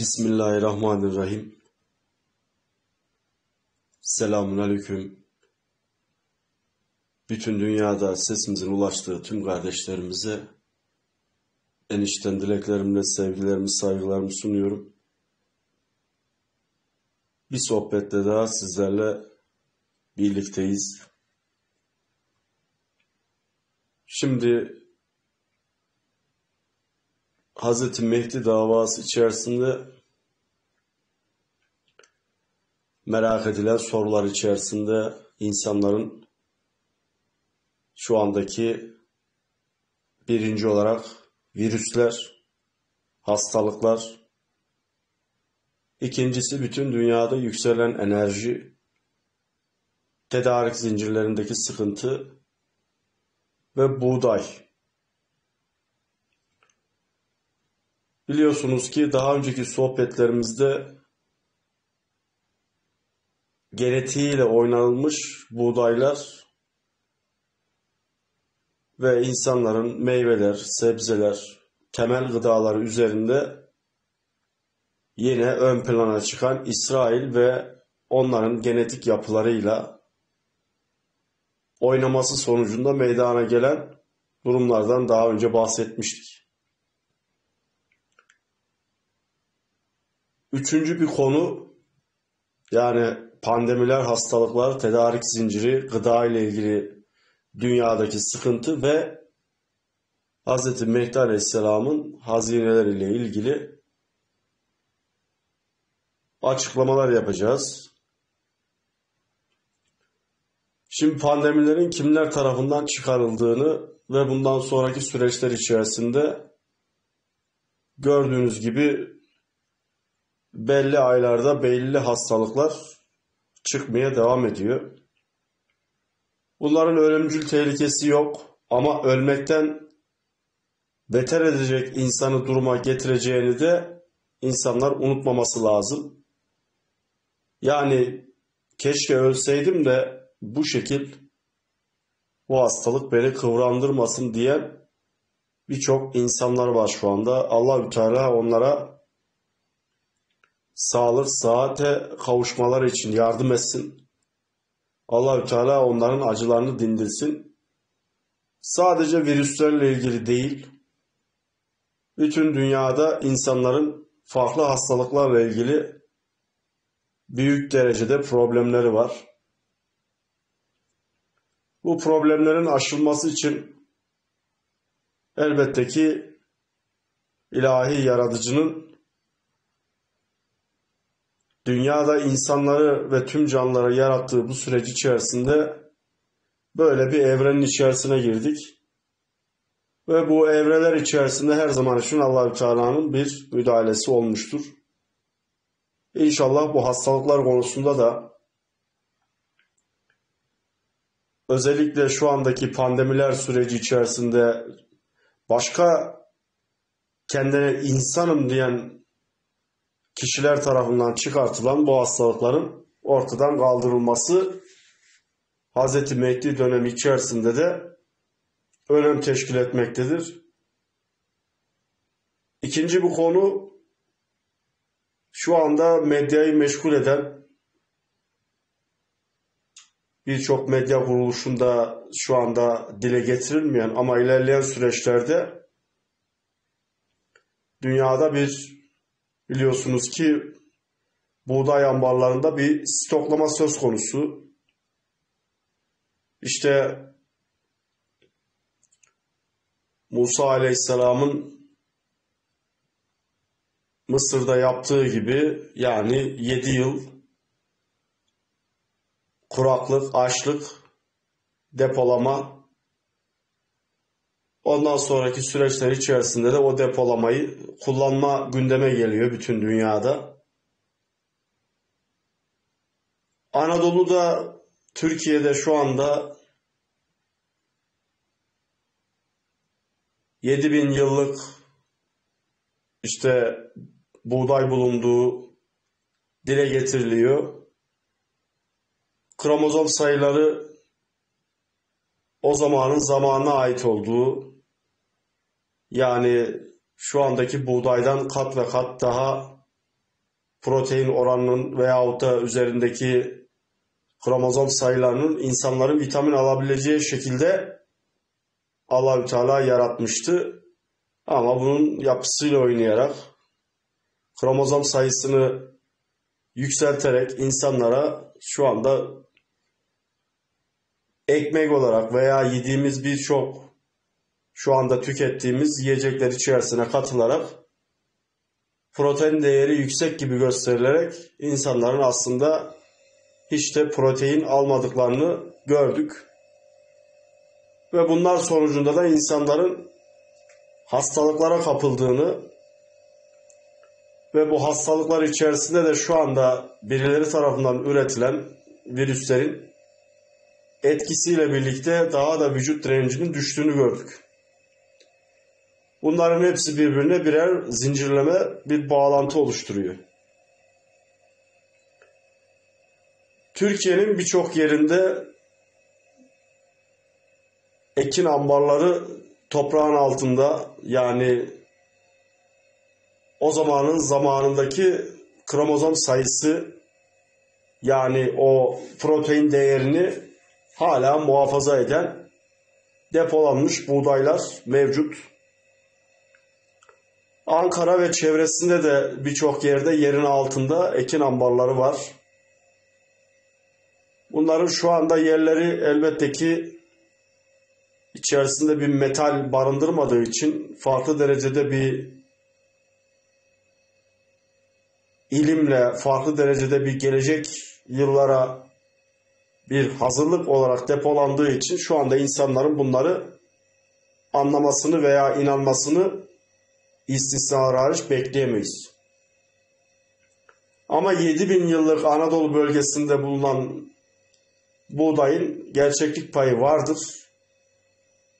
Bismillahirrahmanirrahim. Selamun Aleyküm. Bütün dünyada sesimizin ulaştığı tüm kardeşlerimize en içten dileklerimle sevgilerimi, saygılarımı sunuyorum. Bir sohbette daha sizlerle birlikteyiz. Şimdi Hazreti Mehdi davası içerisinde merak edilen sorular içerisinde insanların şu andaki birinci olarak virüsler, hastalıklar, ikincisi bütün dünyada yükselen enerji, tedarik zincirlerindeki sıkıntı ve buğday Biliyorsunuz ki daha önceki sohbetlerimizde genetiğiyle oynanılmış buğdaylar ve insanların meyveler, sebzeler, temel gıdaları üzerinde yine ön plana çıkan İsrail ve onların genetik yapılarıyla oynaması sonucunda meydana gelen durumlardan daha önce bahsetmiştik. Üçüncü bir konu yani pandemiler, hastalıklar, tedarik zinciri, gıda ile ilgili dünyadaki sıkıntı ve Hz. Mehdi Aleyhisselam'ın hazineleriyle ilgili açıklamalar yapacağız. Şimdi pandemilerin kimler tarafından çıkarıldığını ve bundan sonraki süreçler içerisinde gördüğünüz gibi belli aylarda belli hastalıklar çıkmaya devam ediyor. Bunların ölümcül tehlikesi yok ama ölmekten beter edecek insanı duruma getireceğini de insanlar unutmaması lazım. Yani keşke ölseydim de bu şekil bu hastalık beni kıvrandırmasın diyen birçok insanlar var şu anda. Allahü Teala onlara sağlık, saate kavuşmaları için yardım etsin. Allahü Teala onların acılarını dindirsin. Sadece virüslerle ilgili değil, bütün dünyada insanların farklı hastalıklarla ilgili büyük derecede problemleri var. Bu problemlerin aşılması için elbette ki ilahi yaratıcının dünyada insanları ve tüm canlıları yarattığı bu süreç içerisinde böyle bir evrenin içerisine girdik. Ve bu evreler içerisinde her zaman için Allahü Teala'nın bir müdahalesi olmuştur. İnşallah bu hastalıklar konusunda da özellikle şu andaki pandemiler süreci içerisinde başka kendine insanım diyen kişiler tarafından çıkartılan bu hastalıkların ortadan kaldırılması Hz. Mehdi dönemi içerisinde de önem teşkil etmektedir. İkinci bu konu şu anda medyayı meşgul eden birçok medya kuruluşunda şu anda dile getirilmeyen ama ilerleyen süreçlerde dünyada bir biliyorsunuz ki buğday ambarlarında bir stoklama söz konusu. İşte Musa Aleyhisselam'ın Mısır'da yaptığı gibi yani 7 yıl kuraklık, açlık, depolama Ondan sonraki süreçler içerisinde de o depolamayı kullanma gündeme geliyor bütün dünyada. Anadolu'da, Türkiye'de şu anda 7000 yıllık işte buğday bulunduğu dile getiriliyor. Kromozom sayıları o zamanın zamanına ait olduğu yani şu andaki buğdaydan kat ve kat daha protein oranının veyahut da üzerindeki kromozom sayılarının insanların vitamin alabileceği şekilde Allahü Teala yaratmıştı. Ama bunun yapısıyla oynayarak kromozom sayısını yükselterek insanlara şu anda ekmek olarak veya yediğimiz birçok şu anda tükettiğimiz yiyecekler içerisine katılarak protein değeri yüksek gibi gösterilerek insanların aslında hiç de protein almadıklarını gördük. Ve bunlar sonucunda da insanların hastalıklara kapıldığını ve bu hastalıklar içerisinde de şu anda birileri tarafından üretilen virüslerin etkisiyle birlikte daha da vücut direncinin düştüğünü gördük. Bunların hepsi birbirine birer zincirleme bir bağlantı oluşturuyor. Türkiye'nin birçok yerinde ekin ambarları toprağın altında yani o zamanın zamanındaki kromozom sayısı yani o protein değerini hala muhafaza eden depolanmış buğdaylar mevcut. Ankara ve çevresinde de birçok yerde yerin altında ekin ambarları var. Bunların şu anda yerleri elbette ki içerisinde bir metal barındırmadığı için farklı derecede bir ilimle farklı derecede bir gelecek yıllara bir hazırlık olarak depolandığı için şu anda insanların bunları anlamasını veya inanmasını istisnalar hariç bekleyemeyiz. Ama 7000 yıllık Anadolu bölgesinde bulunan buğdayın gerçeklik payı vardır.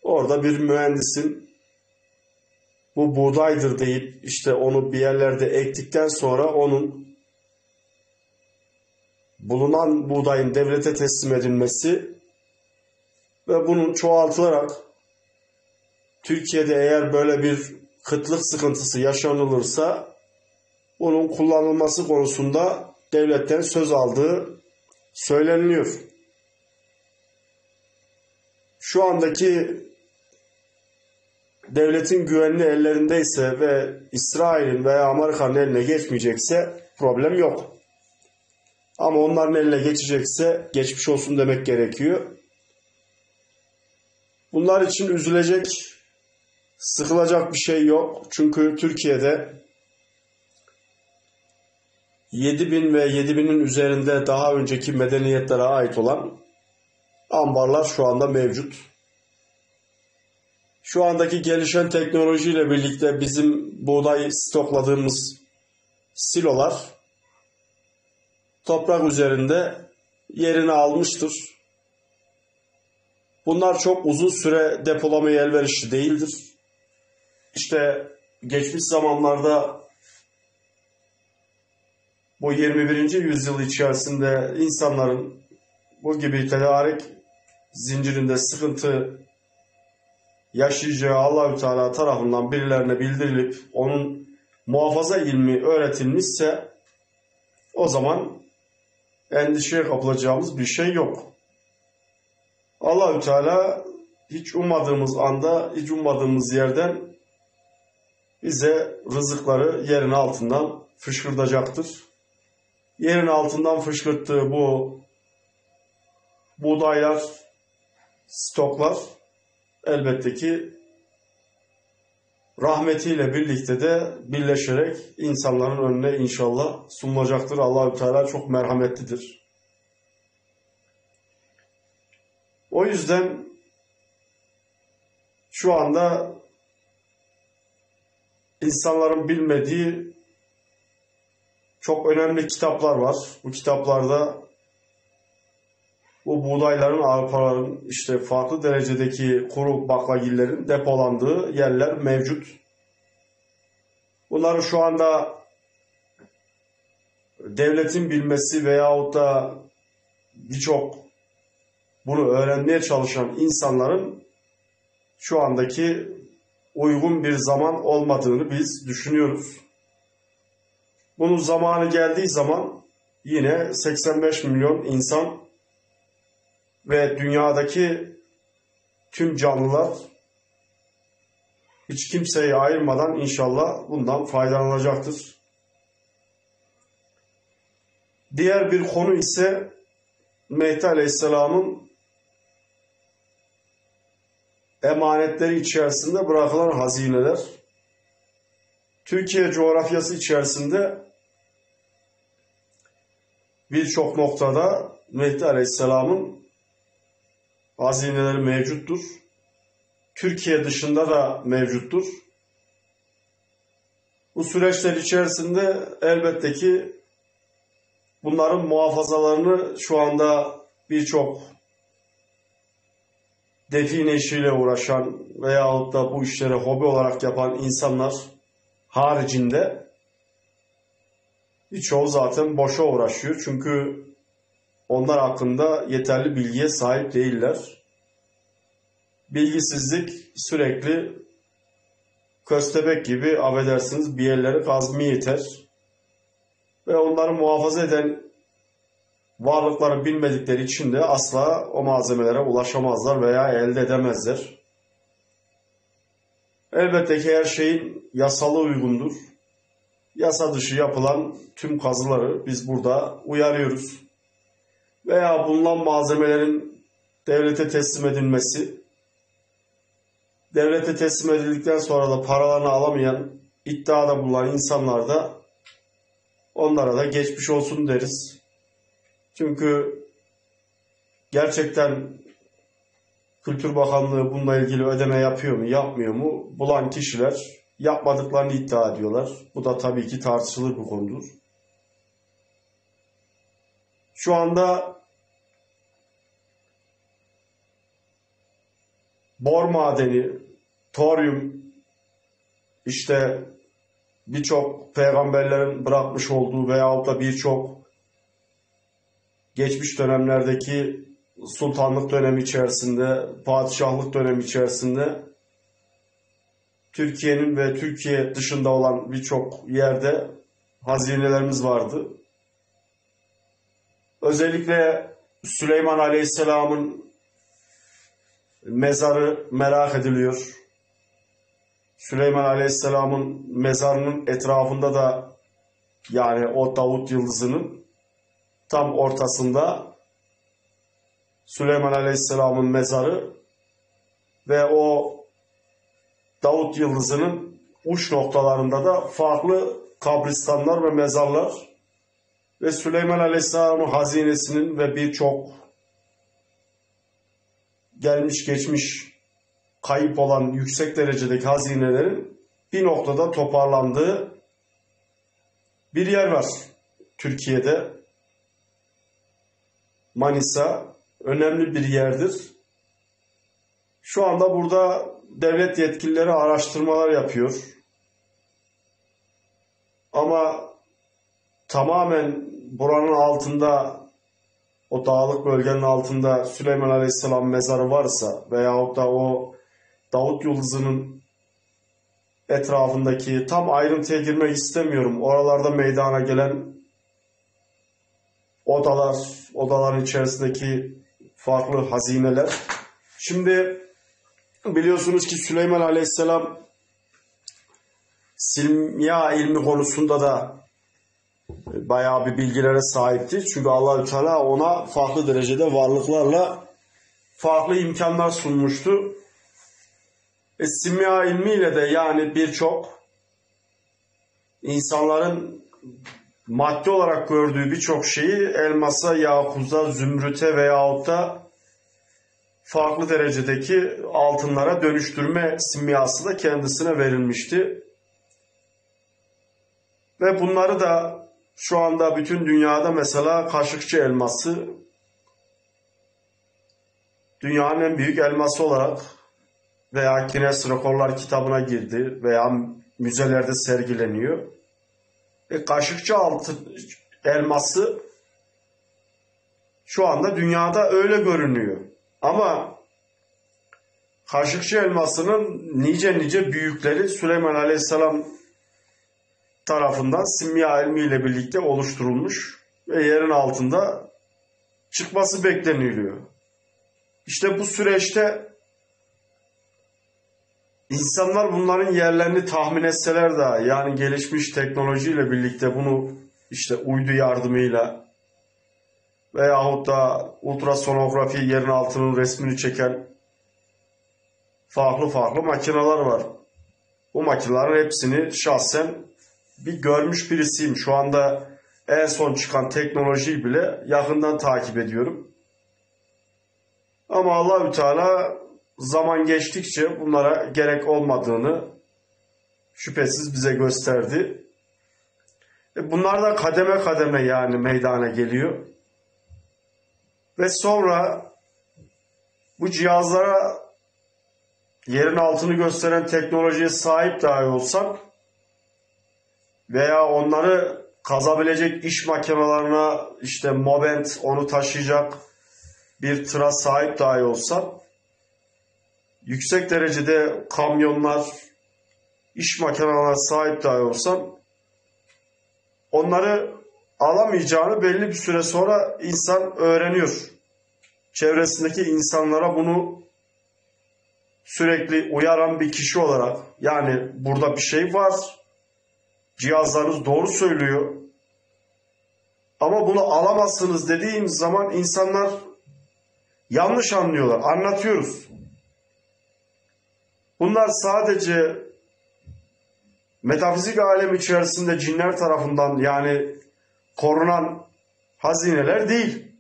Orada bir mühendisin bu buğdaydır deyip işte onu bir yerlerde ektikten sonra onun bulunan buğdayın devlete teslim edilmesi ve bunun çoğaltılarak Türkiye'de eğer böyle bir kıtlık sıkıntısı yaşanılırsa bunun kullanılması konusunda devletten söz aldığı söyleniliyor. Şu andaki devletin güvenli ellerindeyse ve İsrail'in veya Amerika'nın eline geçmeyecekse problem yok. Ama onların eline geçecekse geçmiş olsun demek gerekiyor. Bunlar için üzülecek, sıkılacak bir şey yok. Çünkü Türkiye'de 7000 ve 7000'in üzerinde daha önceki medeniyetlere ait olan ambarlar şu anda mevcut. Şu andaki gelişen teknolojiyle birlikte bizim buğday stokladığımız silolar toprak üzerinde yerini almıştır. Bunlar çok uzun süre depolamaya elverişli değildir. İşte geçmiş zamanlarda bu 21. yüzyıl içerisinde insanların bu gibi tedarik zincirinde sıkıntı yaşayacağı Allahü Teala tarafından birilerine bildirilip onun muhafaza ilmi öğretilmişse o zaman endişeye kapılacağımız bir şey yok. Allahü Teala hiç ummadığımız anda, hiç ummadığımız yerden bize rızıkları yerin altından fışkırtacaktır. Yerin altından fışkırttığı bu buğdaylar, stoklar elbette ki rahmetiyle birlikte de birleşerek insanların önüne inşallah sunulacaktır. Allahü Teala çok merhametlidir. O yüzden şu anda insanların bilmediği çok önemli kitaplar var. Bu kitaplarda bu buğdayların, arpaların işte farklı derecedeki kuru baklagillerin depolandığı yerler mevcut. Bunları şu anda devletin bilmesi veyahut da birçok bunu öğrenmeye çalışan insanların şu andaki uygun bir zaman olmadığını biz düşünüyoruz. bunun zamanı geldiği zaman yine 85 milyon insan ve dünyadaki tüm canlılar hiç kimseyi ayırmadan inşallah bundan faydalanacaktır. Diğer bir konu ise Mehdi Aleyhisselam'ın emanetleri içerisinde bırakılan hazineler. Türkiye coğrafyası içerisinde birçok noktada Mehdi Aleyhisselam'ın hazineleri mevcuttur. Türkiye dışında da mevcuttur. Bu süreçler içerisinde elbette ki bunların muhafazalarını şu anda birçok define işiyle uğraşan veyahut da bu işleri hobi olarak yapan insanlar haricinde birçoğu zaten boşa uğraşıyor. Çünkü onlar hakkında yeterli bilgiye sahip değiller. Bilgisizlik sürekli köstebek gibi affedersiniz bir yerleri kazmaya yeter. Ve onları muhafaza eden varlıkları bilmedikleri için de asla o malzemelere ulaşamazlar veya elde edemezler. Elbette ki her şeyin yasalı uygundur. Yasa dışı yapılan tüm kazıları biz burada uyarıyoruz. Veya bulunan malzemelerin devlete teslim edilmesi, devlete teslim edildikten sonra da paralarını alamayan, iddiada bulunan insanlar da onlara da geçmiş olsun deriz. Çünkü gerçekten Kültür Bakanlığı bununla ilgili ödeme yapıyor mu, yapmıyor mu? Bulan kişiler yapmadıklarını iddia ediyorlar. Bu da tabii ki tartışılır bir konudur. Şu anda bor madeni, toryum, işte birçok peygamberlerin bırakmış olduğu veyahut da birçok geçmiş dönemlerdeki sultanlık dönemi içerisinde, padişahlık dönemi içerisinde Türkiye'nin ve Türkiye dışında olan birçok yerde hazinelerimiz vardı. Özellikle Süleyman Aleyhisselam'ın mezarı merak ediliyor. Süleyman Aleyhisselam'ın mezarının etrafında da yani o Davut Yıldızı'nın tam ortasında Süleyman Aleyhisselam'ın mezarı ve o Davut Yıldızı'nın uç noktalarında da farklı kabristanlar ve mezarlar ve Süleyman Aleyhisselam'ın hazinesinin ve birçok gelmiş geçmiş kayıp olan yüksek derecedeki hazinelerin bir noktada toparlandığı bir yer var Türkiye'de. Manisa önemli bir yerdir. Şu anda burada devlet yetkilileri araştırmalar yapıyor. Ama tamamen buranın altında o dağlık bölgenin altında Süleyman Aleyhisselam mezarı varsa veyahut da o Davut Yıldızı'nın etrafındaki tam ayrıntıya girmek istemiyorum. Oralarda meydana gelen odalar, odaların içerisindeki farklı hazineler. Şimdi biliyorsunuz ki Süleyman Aleyhisselam simya ilmi konusunda da bayağı bir bilgilere sahipti. Çünkü Allahü Teala ona farklı derecede varlıklarla farklı imkanlar sunmuştu. E, simya ilmiyle de yani birçok insanların madde olarak gördüğü birçok şeyi elmasa, yakuza, zümrüte veyahut da farklı derecedeki altınlara dönüştürme simyası da kendisine verilmişti. Ve bunları da şu anda bütün dünyada mesela Kaşıkçı elması dünyanın en büyük elması olarak veya Guinness Rekorlar kitabına girdi veya müzelerde sergileniyor. E, Kaşıkçı altın elması şu anda dünyada öyle görünüyor. Ama Kaşıkçı elmasının nice nice büyükleri Süleyman Aleyhisselam tarafından simya ilmiyle birlikte oluşturulmuş ve yerin altında çıkması bekleniliyor. İşte bu süreçte insanlar bunların yerlerini tahmin etseler de yani gelişmiş teknolojiyle birlikte bunu işte uydu yardımıyla veyahut da ultrasonografi yerin altının resmini çeken farklı farklı makineler var. Bu makinelerin hepsini şahsen bir görmüş birisiyim. Şu anda en son çıkan teknolojiyi bile yakından takip ediyorum. Ama Allahü Teala zaman geçtikçe bunlara gerek olmadığını şüphesiz bize gösterdi. E bunlar da kademe kademe yani meydana geliyor. Ve sonra bu cihazlara yerin altını gösteren teknolojiye sahip dahi olsak veya onları kazabilecek iş makinelerine işte Mobent onu taşıyacak bir tıra sahip dahi olsak yüksek derecede kamyonlar iş makinelerine sahip dahi olsam onları alamayacağını belli bir süre sonra insan öğreniyor. Çevresindeki insanlara bunu sürekli uyaran bir kişi olarak yani burada bir şey var. Cihazlarınız doğru söylüyor. Ama bunu alamazsınız dediğimiz zaman insanlar yanlış anlıyorlar. Anlatıyoruz. Bunlar sadece metafizik alem içerisinde cinler tarafından yani korunan hazineler değil.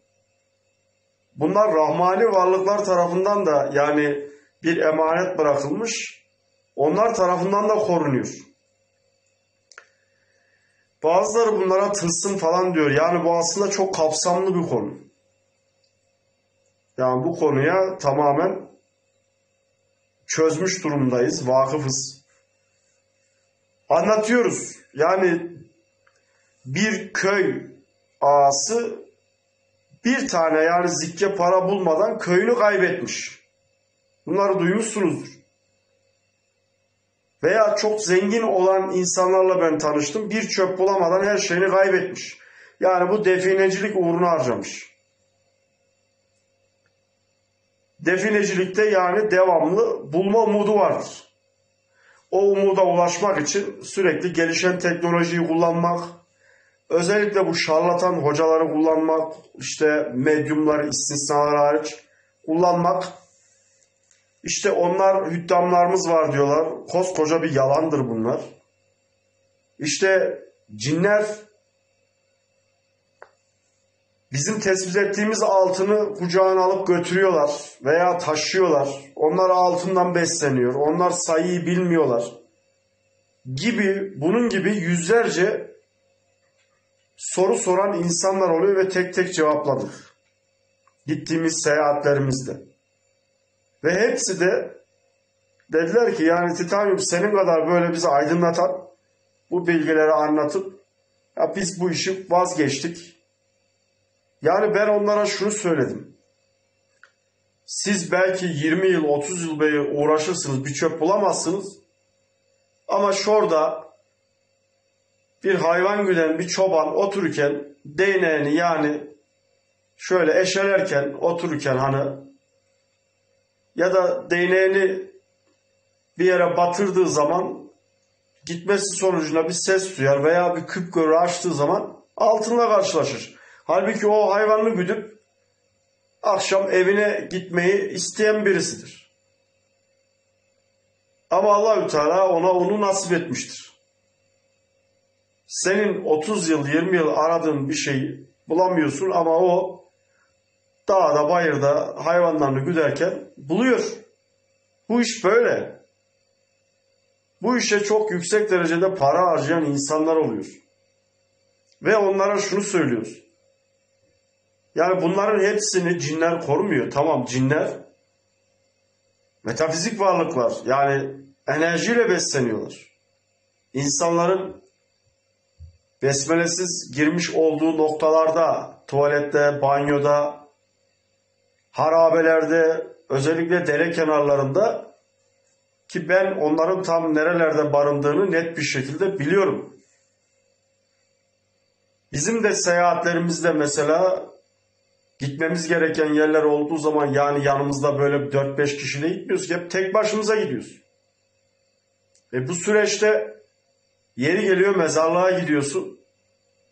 Bunlar rahmani varlıklar tarafından da yani bir emanet bırakılmış. Onlar tarafından da korunuyor. Bazıları bunlara tılsım falan diyor. Yani bu aslında çok kapsamlı bir konu. Yani bu konuya tamamen çözmüş durumdayız, vakıfız. Anlatıyoruz. Yani bir köy ağası bir tane yani zikke para bulmadan köyünü kaybetmiş. Bunları duymuşsunuzdur. Veya çok zengin olan insanlarla ben tanıştım. Bir çöp bulamadan her şeyini kaybetmiş. Yani bu definecilik uğruna harcamış. Definecilikte yani devamlı bulma umudu vardır. O umuda ulaşmak için sürekli gelişen teknolojiyi kullanmak, özellikle bu şarlatan hocaları kullanmak, işte medyumları istisnalar hariç kullanmak işte onlar hüddamlarımız var diyorlar. Koskoca bir yalandır bunlar. İşte cinler bizim tespit ettiğimiz altını kucağına alıp götürüyorlar veya taşıyorlar. Onlar altından besleniyor. Onlar sayıyı bilmiyorlar. Gibi bunun gibi yüzlerce soru soran insanlar oluyor ve tek tek cevapladık. Gittiğimiz seyahatlerimizde. Ve hepsi de dediler ki yani Titanium senin kadar böyle bizi aydınlatan bu bilgileri anlatıp ya biz bu işi vazgeçtik. Yani ben onlara şunu söyledim. Siz belki 20 yıl 30 yıl boyu uğraşırsınız bir çöp bulamazsınız. Ama şurada bir hayvan güden bir çoban otururken değneğini yani şöyle eşelerken otururken hani ya da değneğini bir yere batırdığı zaman gitmesi sonucunda bir ses duyar veya bir küp körü açtığı zaman altınla karşılaşır. Halbuki o hayvanını güdüp akşam evine gitmeyi isteyen birisidir. Ama Allahü Teala ona onu nasip etmiştir. Senin 30 yıl 20 yıl aradığın bir şeyi bulamıyorsun ama o dağda bayırda hayvanlarını güderken buluyor. Bu iş böyle. Bu işe çok yüksek derecede para harcayan insanlar oluyor. Ve onlara şunu söylüyoruz. Yani bunların hepsini cinler korumuyor. Tamam cinler metafizik varlıklar. Yani enerjiyle besleniyorlar. İnsanların besmelesiz girmiş olduğu noktalarda, tuvalette, banyoda, harabelerde, özellikle dere kenarlarında ki ben onların tam nerelerde barındığını net bir şekilde biliyorum. Bizim de seyahatlerimizde mesela gitmemiz gereken yerler olduğu zaman yani yanımızda böyle 4-5 kişiyle gitmiyoruz ki hep tek başımıza gidiyoruz. E bu süreçte yeri geliyor mezarlığa gidiyorsun.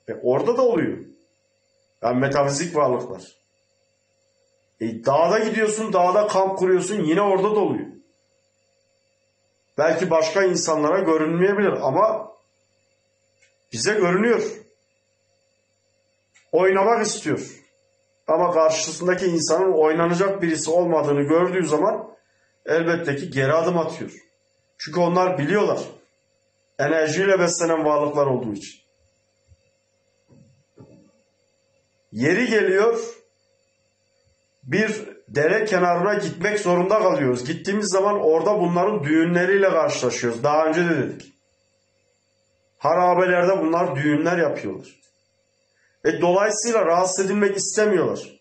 E orada da oluyor. Yani metafizik varlıklar. E dağda gidiyorsun, dağda kamp kuruyorsun yine orada da oluyor. Belki başka insanlara görünmeyebilir ama bize görünüyor. Oynamak istiyor. Ama karşısındaki insanın oynanacak birisi olmadığını gördüğü zaman elbette ki geri adım atıyor. Çünkü onlar biliyorlar. Enerjiyle beslenen varlıklar olduğu için. Yeri geliyor bir dere kenarına gitmek zorunda kalıyoruz. Gittiğimiz zaman orada bunların düğünleriyle karşılaşıyoruz. Daha önce de dedik. Harabelerde bunlar düğünler yapıyorlar. E, dolayısıyla rahatsız edilmek istemiyorlar.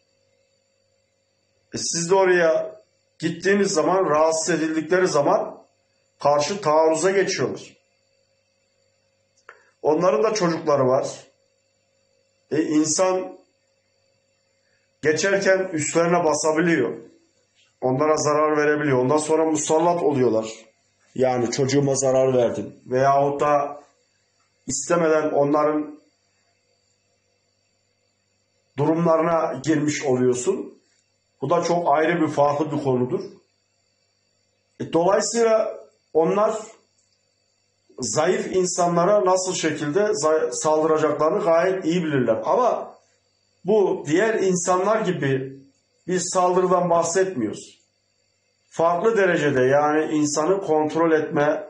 E, siz de oraya gittiğiniz zaman rahatsız edildikleri zaman karşı taarruza geçiyorlar. Onların da çocukları var. E, insan geçerken üstlerine basabiliyor. Onlara zarar verebiliyor. Ondan sonra musallat oluyorlar. Yani çocuğuma zarar verdin. Veyahut da istemeden onların durumlarına girmiş oluyorsun. Bu da çok ayrı bir farklı bir konudur. E, dolayısıyla onlar zayıf insanlara nasıl şekilde saldıracaklarını gayet iyi bilirler. Ama bu diğer insanlar gibi bir saldırıdan bahsetmiyoruz. Farklı derecede yani insanı kontrol etme,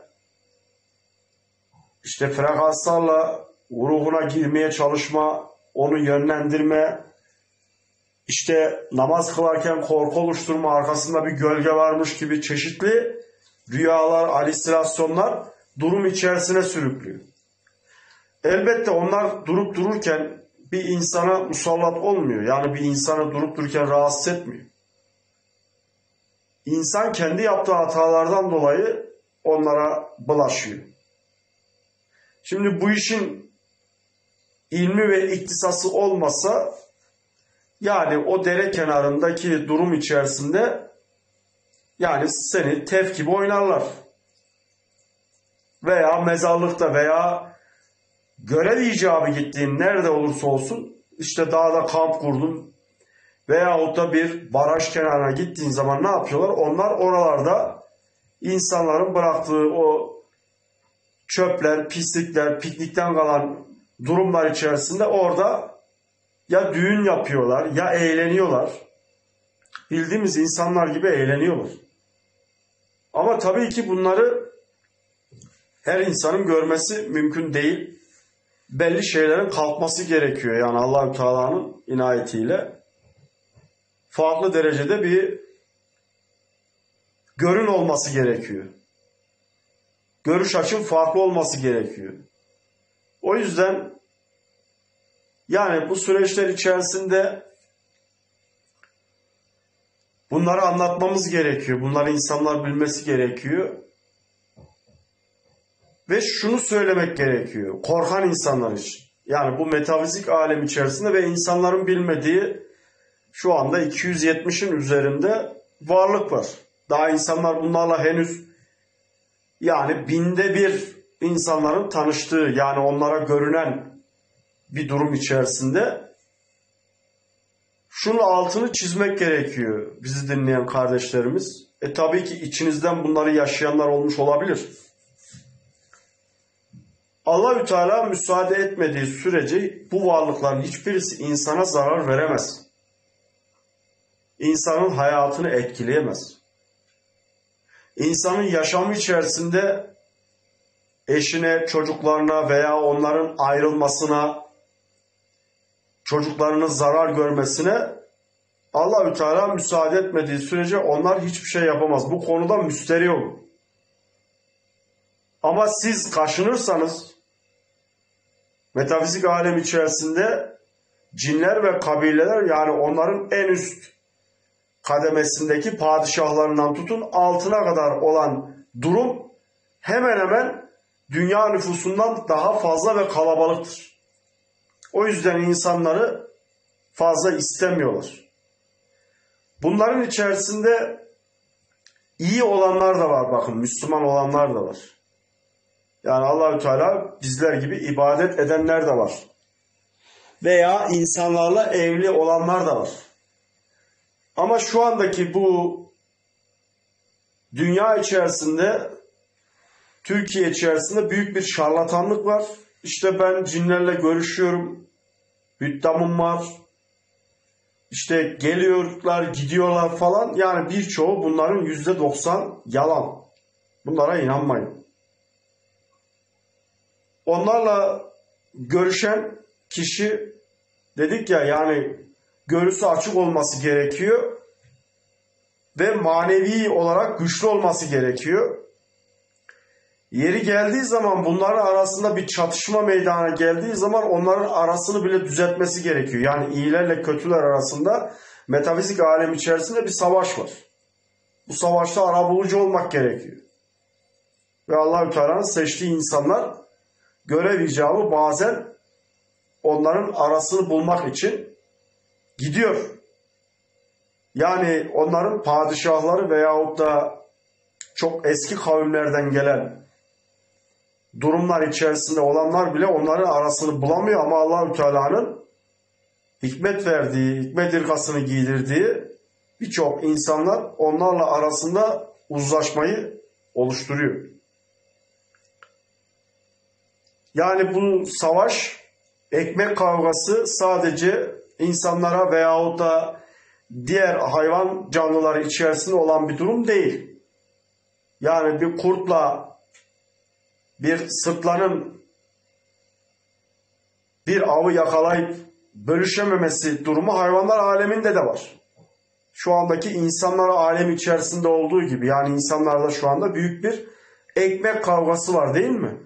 işte frekanslarla ruhuna girmeye çalışma, onu yönlendirme, işte namaz kılarken korku oluşturma, arkasında bir gölge varmış gibi çeşitli rüyalar, halüsinasyonlar durum içerisine sürüklüyor. Elbette onlar durup dururken bir insana musallat olmuyor. Yani bir insanı durup dururken rahatsız etmiyor. İnsan kendi yaptığı hatalardan dolayı onlara bulaşıyor. Şimdi bu işin ilmi ve iktisası olmasa yani o dere kenarındaki durum içerisinde yani seni tef gibi oynarlar. Veya mezarlıkta veya görev icabı gittiğin nerede olursa olsun işte dağda kamp kurdun veyahut da bir baraj kenarına gittiğin zaman ne yapıyorlar? Onlar oralarda insanların bıraktığı o çöpler, pislikler, piknikten kalan durumlar içerisinde orada ya düğün yapıyorlar ya eğleniyorlar. Bildiğimiz insanlar gibi eğleniyorlar. Ama tabii ki bunları her insanın görmesi mümkün değil. Belli şeylerin kalkması gerekiyor. Yani Allahü Teala'nın inayetiyle farklı derecede bir görün olması gerekiyor. Görüş açın farklı olması gerekiyor. O yüzden yani bu süreçler içerisinde bunları anlatmamız gerekiyor. Bunları insanlar bilmesi gerekiyor. Ve şunu söylemek gerekiyor. Korkan insanlar için. Yani bu metafizik alem içerisinde ve insanların bilmediği şu anda 270'in üzerinde varlık var. Daha insanlar bunlarla henüz yani binde bir insanların tanıştığı yani onlara görünen bir durum içerisinde şunun altını çizmek gerekiyor bizi dinleyen kardeşlerimiz. E tabii ki içinizden bunları yaşayanlar olmuş olabilir. Allahü Teala müsaade etmediği sürece bu varlıkların hiçbirisi insana zarar veremez. İnsanın hayatını etkileyemez. İnsanın yaşamı içerisinde eşine, çocuklarına veya onların ayrılmasına, çocuklarının zarar görmesine Allahü Teala müsaade etmediği sürece onlar hiçbir şey yapamaz. Bu konuda müsteri olun. Ama siz kaşınırsanız metafizik alem içerisinde cinler ve kabileler yani onların en üst kademesindeki padişahlarından tutun altına kadar olan durum hemen hemen dünya nüfusundan daha fazla ve kalabalıktır. O yüzden insanları fazla istemiyorlar. Bunların içerisinde iyi olanlar da var bakın, Müslüman olanlar da var. Yani Allahü Teala bizler gibi ibadet edenler de var. Veya insanlarla evli olanlar da var. Ama şu andaki bu dünya içerisinde Türkiye içerisinde büyük bir şarlatanlık var. İşte ben cinlerle görüşüyorum. Hüddamım var. İşte geliyorlar, gidiyorlar falan. Yani birçoğu bunların yüzde doksan yalan. Bunlara inanmayın. Onlarla görüşen kişi dedik ya yani görüsü açık olması gerekiyor ve manevi olarak güçlü olması gerekiyor. Yeri geldiği zaman bunların arasında bir çatışma meydana geldiği zaman onların arasını bile düzeltmesi gerekiyor. Yani iyilerle kötüler arasında metafizik alem içerisinde bir savaş var. Bu savaşta arabulucu olmak gerekiyor. Ve Allahü Teala'nın seçtiği insanlar görev icabı bazen onların arasını bulmak için gidiyor. Yani onların padişahları veyahut da çok eski kavimlerden gelen durumlar içerisinde olanlar bile onların arasını bulamıyor ama Allahü Teala'nın hikmet verdiği, hikmet irkasını giydirdiği birçok insanlar onlarla arasında uzlaşmayı oluşturuyor. Yani bu savaş, ekmek kavgası sadece insanlara veyahut da diğer hayvan canlıları içerisinde olan bir durum değil. Yani bir kurtla bir sırtlanın bir avı yakalayıp bölüşememesi durumu hayvanlar aleminde de var. Şu andaki insanlar alemi içerisinde olduğu gibi yani insanlarda şu anda büyük bir ekmek kavgası var değil mi?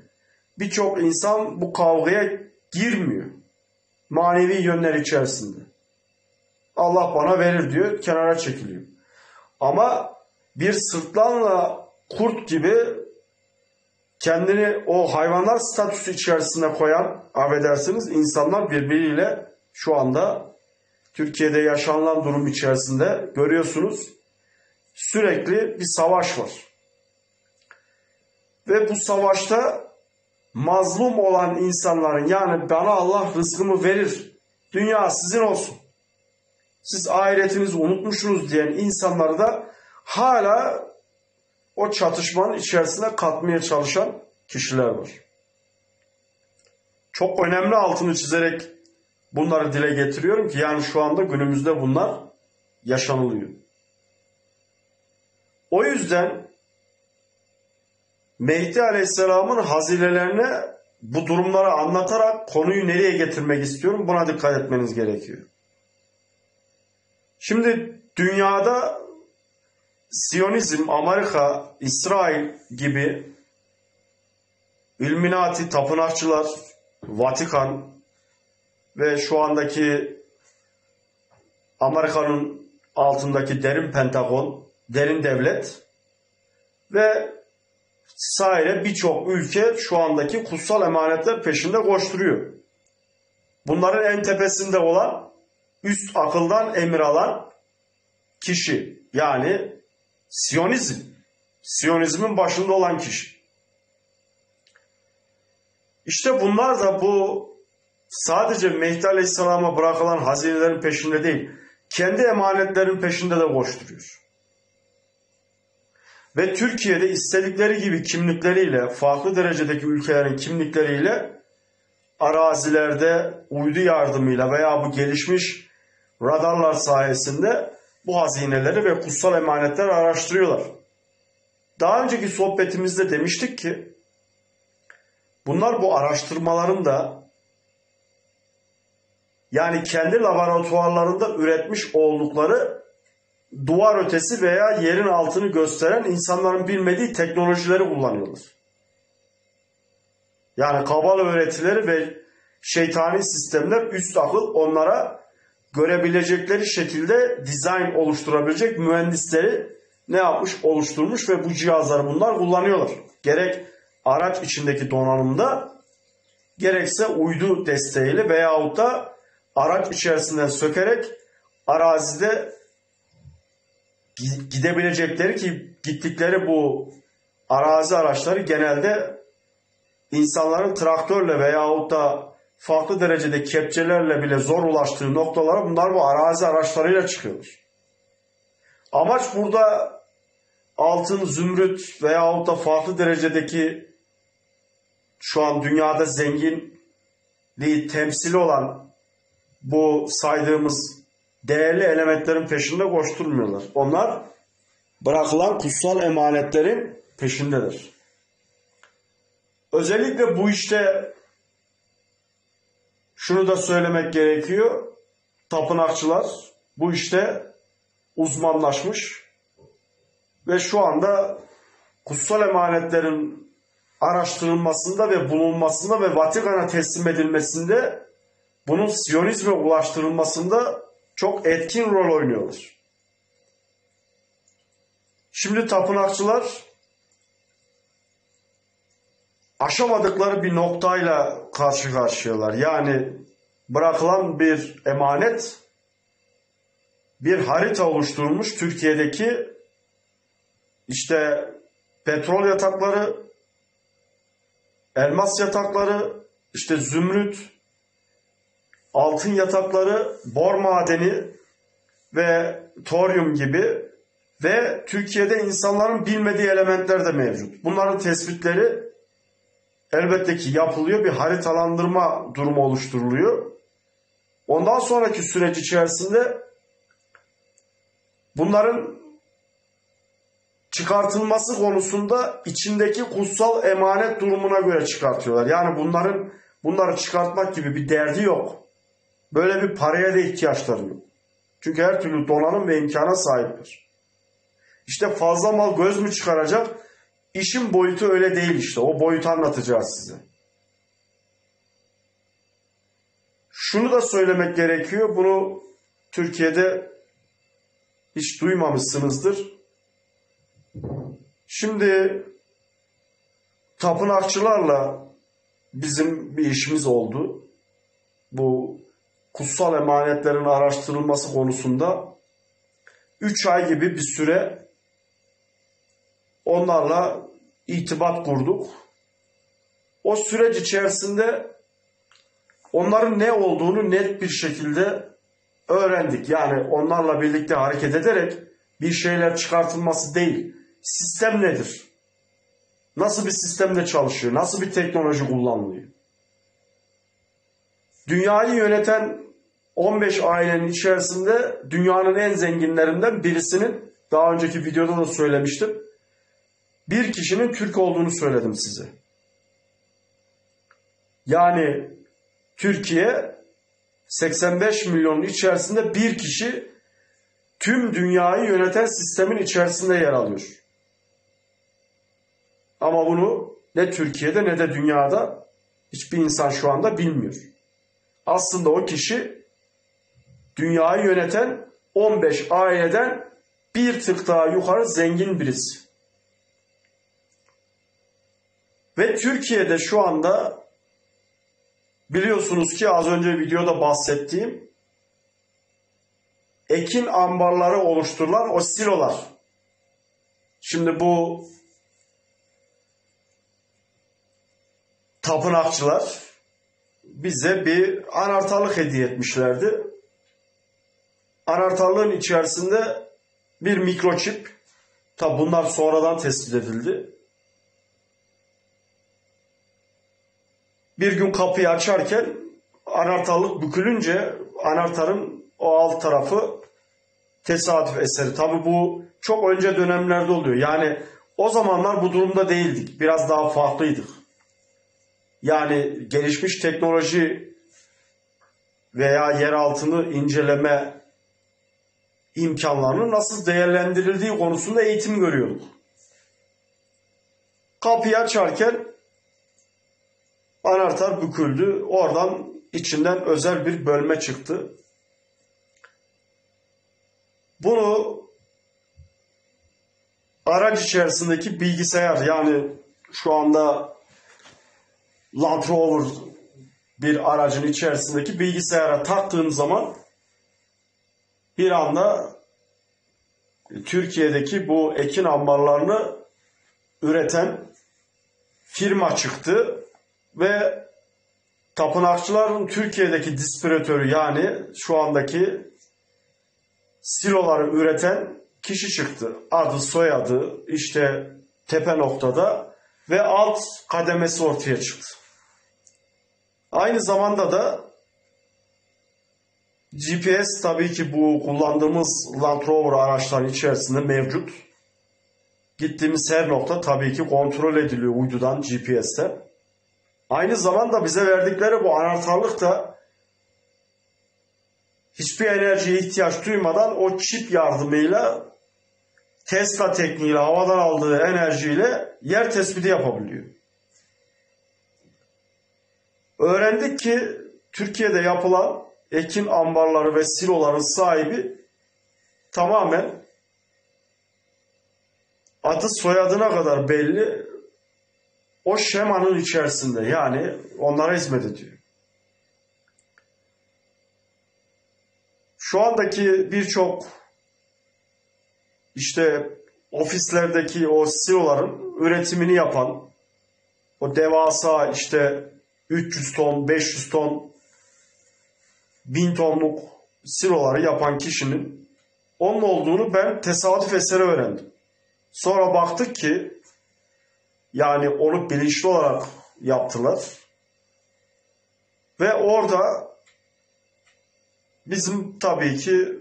Birçok insan bu kavgaya girmiyor. Manevi yönler içerisinde. Allah bana verir diyor, kenara çekiliyor. Ama bir sırtlanla kurt gibi kendini o hayvanlar statüsü içerisine koyan, affedersiniz, insanlar birbiriyle şu anda Türkiye'de yaşanılan durum içerisinde görüyorsunuz sürekli bir savaş var. Ve bu savaşta mazlum olan insanların yani bana Allah rızkımı verir, dünya sizin olsun siz ahiretinizi unutmuşsunuz diyen insanları da hala o çatışmanın içerisine katmaya çalışan kişiler var. Çok önemli altını çizerek bunları dile getiriyorum ki yani şu anda günümüzde bunlar yaşanılıyor. O yüzden Mehdi Aleyhisselam'ın hazinelerine bu durumları anlatarak konuyu nereye getirmek istiyorum buna dikkat etmeniz gerekiyor. Şimdi dünyada Siyonizm, Amerika, İsrail gibi Illuminati, tapınakçılar, Vatikan ve şu andaki Amerika'nın altındaki derin Pentagon, derin devlet ve saire birçok ülke şu andaki kutsal emanetler peşinde koşturuyor. Bunların en tepesinde olan üst akıldan emir alan kişi yani Siyonizm. Siyonizmin başında olan kişi. İşte bunlar da bu sadece Mehdi Aleyhisselam'a bırakılan hazinelerin peşinde değil, kendi emanetlerin peşinde de koşturuyor. Ve Türkiye'de istedikleri gibi kimlikleriyle, farklı derecedeki ülkelerin kimlikleriyle arazilerde uydu yardımıyla veya bu gelişmiş radarlar sayesinde bu hazineleri ve kutsal emanetleri araştırıyorlar. Daha önceki sohbetimizde demiştik ki bunlar bu araştırmaların da yani kendi laboratuvarlarında üretmiş oldukları duvar ötesi veya yerin altını gösteren insanların bilmediği teknolojileri kullanıyorlar. Yani kabal öğretileri ve şeytani sistemler üst akıl onlara görebilecekleri şekilde dizayn oluşturabilecek mühendisleri ne yapmış? Oluşturmuş ve bu cihazları bunlar kullanıyorlar. Gerek araç içindeki donanımda gerekse uydu desteğiyle veyahut da araç içerisinden sökerek arazide gidebilecekleri ki gittikleri bu arazi araçları genelde insanların traktörle veyahut da farklı derecede kepçelerle bile zor ulaştığı noktalara bunlar bu arazi araçlarıyla çıkıyorlar. Amaç burada altın, zümrüt veyahut da farklı derecedeki şu an dünyada zenginliği temsili olan bu saydığımız değerli elementlerin peşinde koşturmuyorlar. Onlar bırakılan kutsal emanetlerin peşindedir. Özellikle bu işte şunu da söylemek gerekiyor. Tapınakçılar bu işte uzmanlaşmış ve şu anda kutsal emanetlerin araştırılmasında ve bulunmasında ve Vatikan'a teslim edilmesinde bunun Siyonizme ulaştırılmasında çok etkin rol oynuyorlar. Şimdi tapınakçılar aşamadıkları bir noktayla karşı karşıyalar. Yani bırakılan bir emanet bir harita oluşturulmuş Türkiye'deki işte petrol yatakları, elmas yatakları, işte zümrüt, altın yatakları, bor madeni ve toryum gibi ve Türkiye'de insanların bilmediği elementler de mevcut. Bunların tespitleri elbette ki yapılıyor. Bir haritalandırma durumu oluşturuluyor. Ondan sonraki süreç içerisinde bunların çıkartılması konusunda içindeki kutsal emanet durumuna göre çıkartıyorlar. Yani bunların bunları çıkartmak gibi bir derdi yok. Böyle bir paraya da ihtiyaçları yok. Çünkü her türlü donanım ve imkana sahiptir. İşte fazla mal göz mü çıkaracak? İşin boyutu öyle değil işte. O boyutu anlatacağız size. Şunu da söylemek gerekiyor. Bunu Türkiye'de hiç duymamışsınızdır. Şimdi tapınakçılarla bizim bir işimiz oldu. Bu kutsal emanetlerin araştırılması konusunda 3 ay gibi bir süre onlarla itibat kurduk. O süreç içerisinde onların ne olduğunu net bir şekilde öğrendik. Yani onlarla birlikte hareket ederek bir şeyler çıkartılması değil. Sistem nedir? Nasıl bir sistemde çalışıyor? Nasıl bir teknoloji kullanılıyor? Dünyayı yöneten 15 ailenin içerisinde dünyanın en zenginlerinden birisinin daha önceki videoda da söylemiştim. Bir kişinin Türk olduğunu söyledim size. Yani Türkiye 85 milyonun içerisinde bir kişi tüm dünyayı yöneten sistemin içerisinde yer alıyor. Ama bunu ne Türkiye'de ne de dünyada hiçbir insan şu anda bilmiyor. Aslında o kişi dünyayı yöneten 15 aileden bir tık daha yukarı zengin birisi. Ve Türkiye'de şu anda biliyorsunuz ki az önce videoda bahsettiğim ekin ambarları oluşturulan o silolar. Şimdi bu tapınakçılar bize bir anahtarlık hediye etmişlerdi. Anahtarlığın içerisinde bir mikroçip. Tabi bunlar sonradan tespit edildi. Bir gün kapıyı açarken anahtarlık bükülünce anahtarın o alt tarafı tesadüf eseri. Tabi bu çok önce dönemlerde oluyor. Yani o zamanlar bu durumda değildik. Biraz daha farklıydık. Yani gelişmiş teknoloji veya yer altını inceleme imkanlarının nasıl değerlendirildiği konusunda eğitim görüyorduk. Kapıyı açarken anahtar büküldü. Oradan içinden özel bir bölme çıktı. Bunu araç içerisindeki bilgisayar yani şu anda Land Rover bir aracın içerisindeki bilgisayara taktığım zaman bir anda Türkiye'deki bu ekin ambarlarını üreten firma çıktı ve tapınakçıların Türkiye'deki distribütörü yani şu andaki siloları üreten kişi çıktı. Adı, soyadı, işte tepe noktada ve alt kademesi ortaya çıktı. Aynı zamanda da GPS tabii ki bu kullandığımız Land Rover araçların içerisinde mevcut. Gittiğimiz her nokta tabii ki kontrol ediliyor uydudan GPS'te. Aynı zamanda bize verdikleri bu anahtarlık da hiçbir enerjiye ihtiyaç duymadan o çip yardımıyla Tesla tekniğiyle havadan aldığı enerjiyle yer tespiti yapabiliyor. Öğrendik ki Türkiye'de yapılan ekin ambarları ve siloların sahibi tamamen adı soyadına kadar belli o şemanın içerisinde yani onlara hizmet ediyor. Şu andaki birçok işte ofislerdeki o siloların üretimini yapan o devasa işte 300 ton, 500 ton, 1000 tonluk siloları yapan kişinin onun olduğunu ben tesadüf eseri öğrendim. Sonra baktık ki yani onu bilinçli olarak yaptılar. Ve orada bizim tabii ki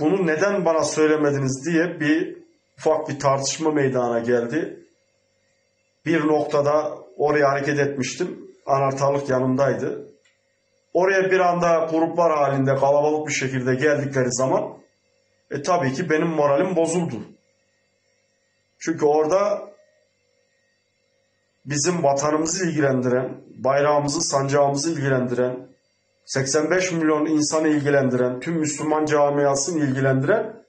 bunu neden bana söylemediniz diye bir ufak bir tartışma meydana geldi. Bir noktada oraya hareket etmiştim. Anahtarlık yanımdaydı. Oraya bir anda gruplar halinde kalabalık bir şekilde geldikleri zaman e tabii ki benim moralim bozuldu. Çünkü orada bizim vatanımızı ilgilendiren, bayrağımızı, sancağımızı ilgilendiren, 85 milyon insanı ilgilendiren, tüm Müslüman camiasını ilgilendiren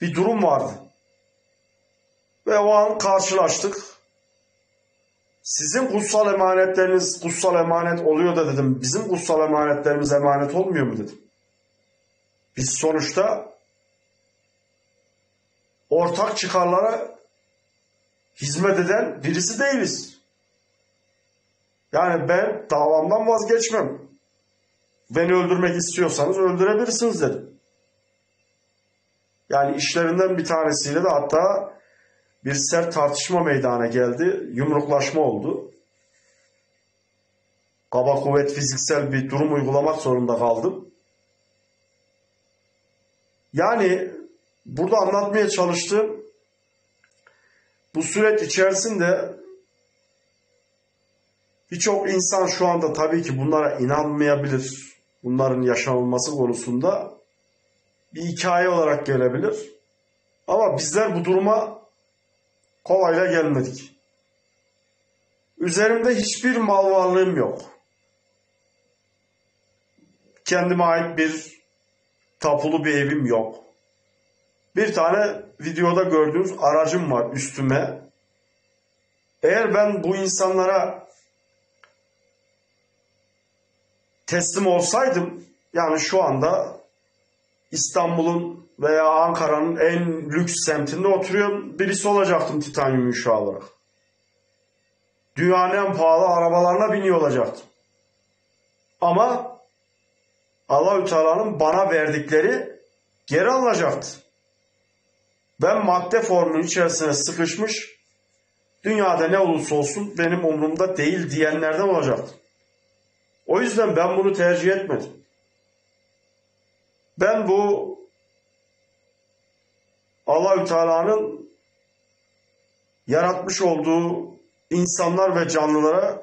bir durum vardı. Ve o an karşılaştık. Sizin kutsal emanetleriniz kutsal emanet oluyor da dedim. Bizim kutsal emanetlerimiz emanet olmuyor mu dedim. Biz sonuçta ortak çıkarlara hizmet eden birisi değiliz. Yani ben davamdan vazgeçmem. Beni öldürmek istiyorsanız öldürebilirsiniz dedim. Yani işlerinden bir tanesiyle de hatta bir sert tartışma meydana geldi. Yumruklaşma oldu. Kaba kuvvet fiziksel bir durum uygulamak zorunda kaldım. Yani burada anlatmaya çalıştığım bu süreç içerisinde birçok insan şu anda tabii ki bunlara inanmayabilir. Bunların yaşanılması konusunda bir hikaye olarak gelebilir. Ama bizler bu duruma kolayla gelmedik. Üzerimde hiçbir mal varlığım yok. Kendime ait bir tapulu bir evim yok. Bir tane videoda gördüğünüz aracım var üstüme. Eğer ben bu insanlara teslim olsaydım yani şu anda İstanbul'un veya Ankara'nın en lüks semtinde oturuyorum birisi olacaktım titanyum inşa olarak. Dünyanın en pahalı arabalarına biniyor olacaktım. Ama Allahü Teala'nın bana verdikleri geri alınacaktı. Ben madde formunun içerisine sıkışmış, dünyada ne olursa olsun benim umurumda değil diyenlerden olacaktı. O yüzden ben bunu tercih etmedim. Ben bu Allahü Teala'nın yaratmış olduğu insanlar ve canlılara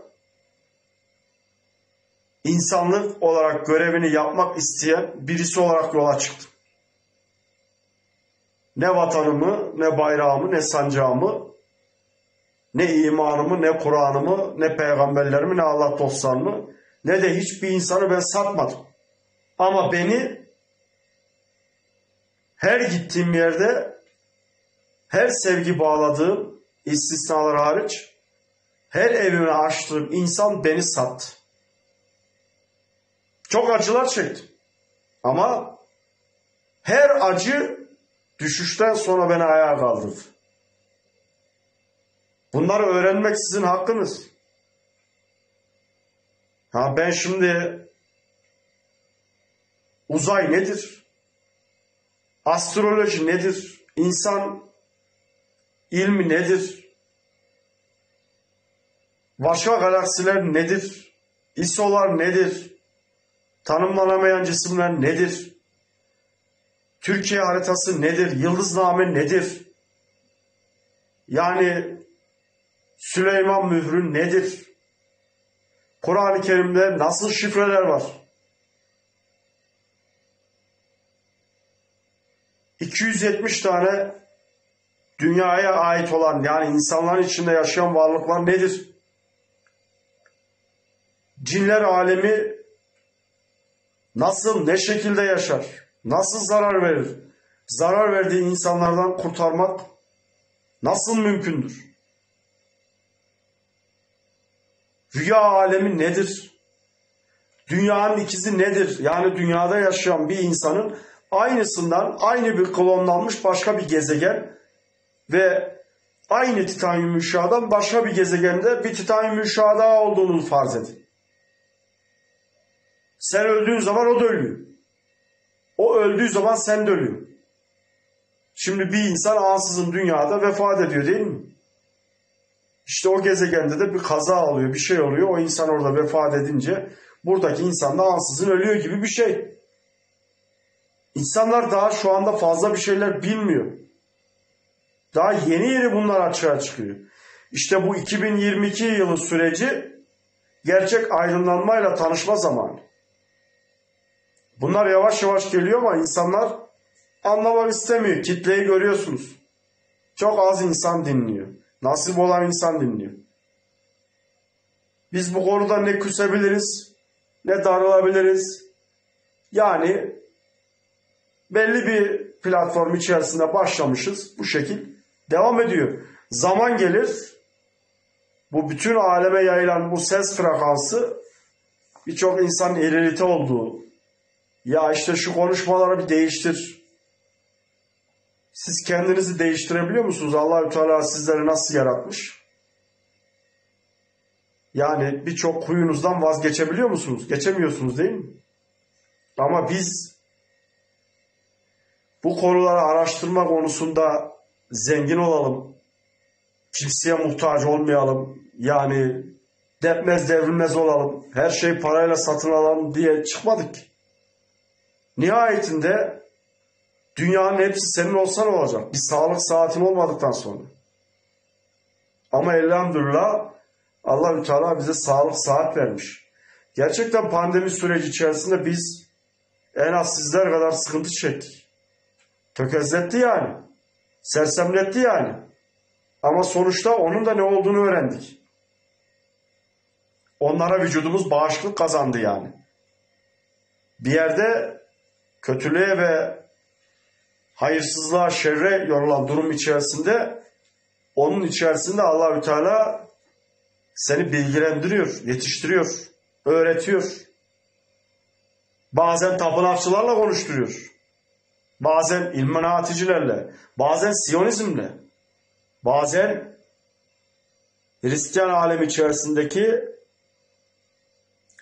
insanlık olarak görevini yapmak isteyen birisi olarak yola çıktım. Ne vatanımı, ne bayrağımı, ne sancağımı, ne imanımı, ne Kur'an'ımı, ne peygamberlerimi, ne Allah dostlarımı, ne de hiçbir insanı ben satmadım. Ama beni her gittiğim yerde her sevgi bağladığım istisnalar hariç her evime açtığım insan beni sattı. Çok acılar çektim. Ama her acı düşüşten sonra beni ayağa kaldırdı. Bunları öğrenmek sizin hakkınız. Ha ben şimdi uzay nedir? Astroloji nedir? İnsan ilmi nedir? Başka galaksiler nedir? İsolar nedir? Tanımlanamayan cisimler nedir? Türkiye haritası nedir? Yıldızname nedir? Yani Süleyman mührü nedir? Kur'an-ı Kerim'de nasıl şifreler var? 270 tane dünyaya ait olan yani insanların içinde yaşayan varlıklar nedir? Cinler alemi nasıl, ne şekilde yaşar? Nasıl zarar verir? Zarar verdiği insanlardan kurtarmak nasıl mümkündür? Rüya alemi nedir? Dünyanın ikizi nedir? Yani dünyada yaşayan bir insanın aynısından aynı bir klonlanmış başka bir gezegen ve aynı titanyum ışığından başka bir gezegende bir titanyum ışığı daha olduğunu farz edin. Sen öldüğün zaman o da ölüyor. O öldüğü zaman sen de ölüyorsun. Şimdi bir insan ansızın dünyada vefat ediyor değil mi? İşte o gezegende de bir kaza oluyor, bir şey oluyor. O insan orada vefat edince buradaki insan da ansızın ölüyor gibi bir şey. İnsanlar daha şu anda fazla bir şeyler bilmiyor. Daha yeni yeni bunlar açığa çıkıyor. İşte bu 2022 yılı süreci gerçek aydınlanmayla tanışma zamanı. Bunlar yavaş yavaş geliyor ama insanlar anlamak istemiyor. Kitleyi görüyorsunuz. Çok az insan dinliyor. Nasip olan insan dinliyor. Biz bu konuda ne küsebiliriz ne darılabiliriz. Yani belli bir platform içerisinde başlamışız. Bu şekil devam ediyor. Zaman gelir bu bütün aleme yayılan bu ses frekansı birçok insan erilite olduğu ya işte şu konuşmaları bir değiştir. Siz kendinizi değiştirebiliyor musunuz? Allahü Teala sizleri nasıl yaratmış? Yani birçok kuyunuzdan vazgeçebiliyor musunuz? Geçemiyorsunuz değil mi? Ama biz bu konuları araştırma konusunda zengin olalım. Kimseye muhtaç olmayalım. Yani depmez devrilmez olalım. Her şeyi parayla satın alalım diye çıkmadık. Nihayetinde dünyanın hepsi senin olsa ne olacak? Bir sağlık saatin olmadıktan sonra. Ama elhamdülillah Allahü Teala bize sağlık saat vermiş. Gerçekten pandemi süreci içerisinde biz en az sizler kadar sıkıntı çektik. Tökezletti yani. Sersemletti yani. Ama sonuçta onun da ne olduğunu öğrendik. Onlara vücudumuz bağışıklık kazandı yani. Bir yerde kötülüğe ve hayırsızlığa, şerre yorulan durum içerisinde onun içerisinde Allahü Teala seni bilgilendiriyor, yetiştiriyor, öğretiyor. Bazen tapınakçılarla konuşturuyor. Bazen ilmenaticilerle, bazen Siyonizmle, bazen Hristiyan alemi içerisindeki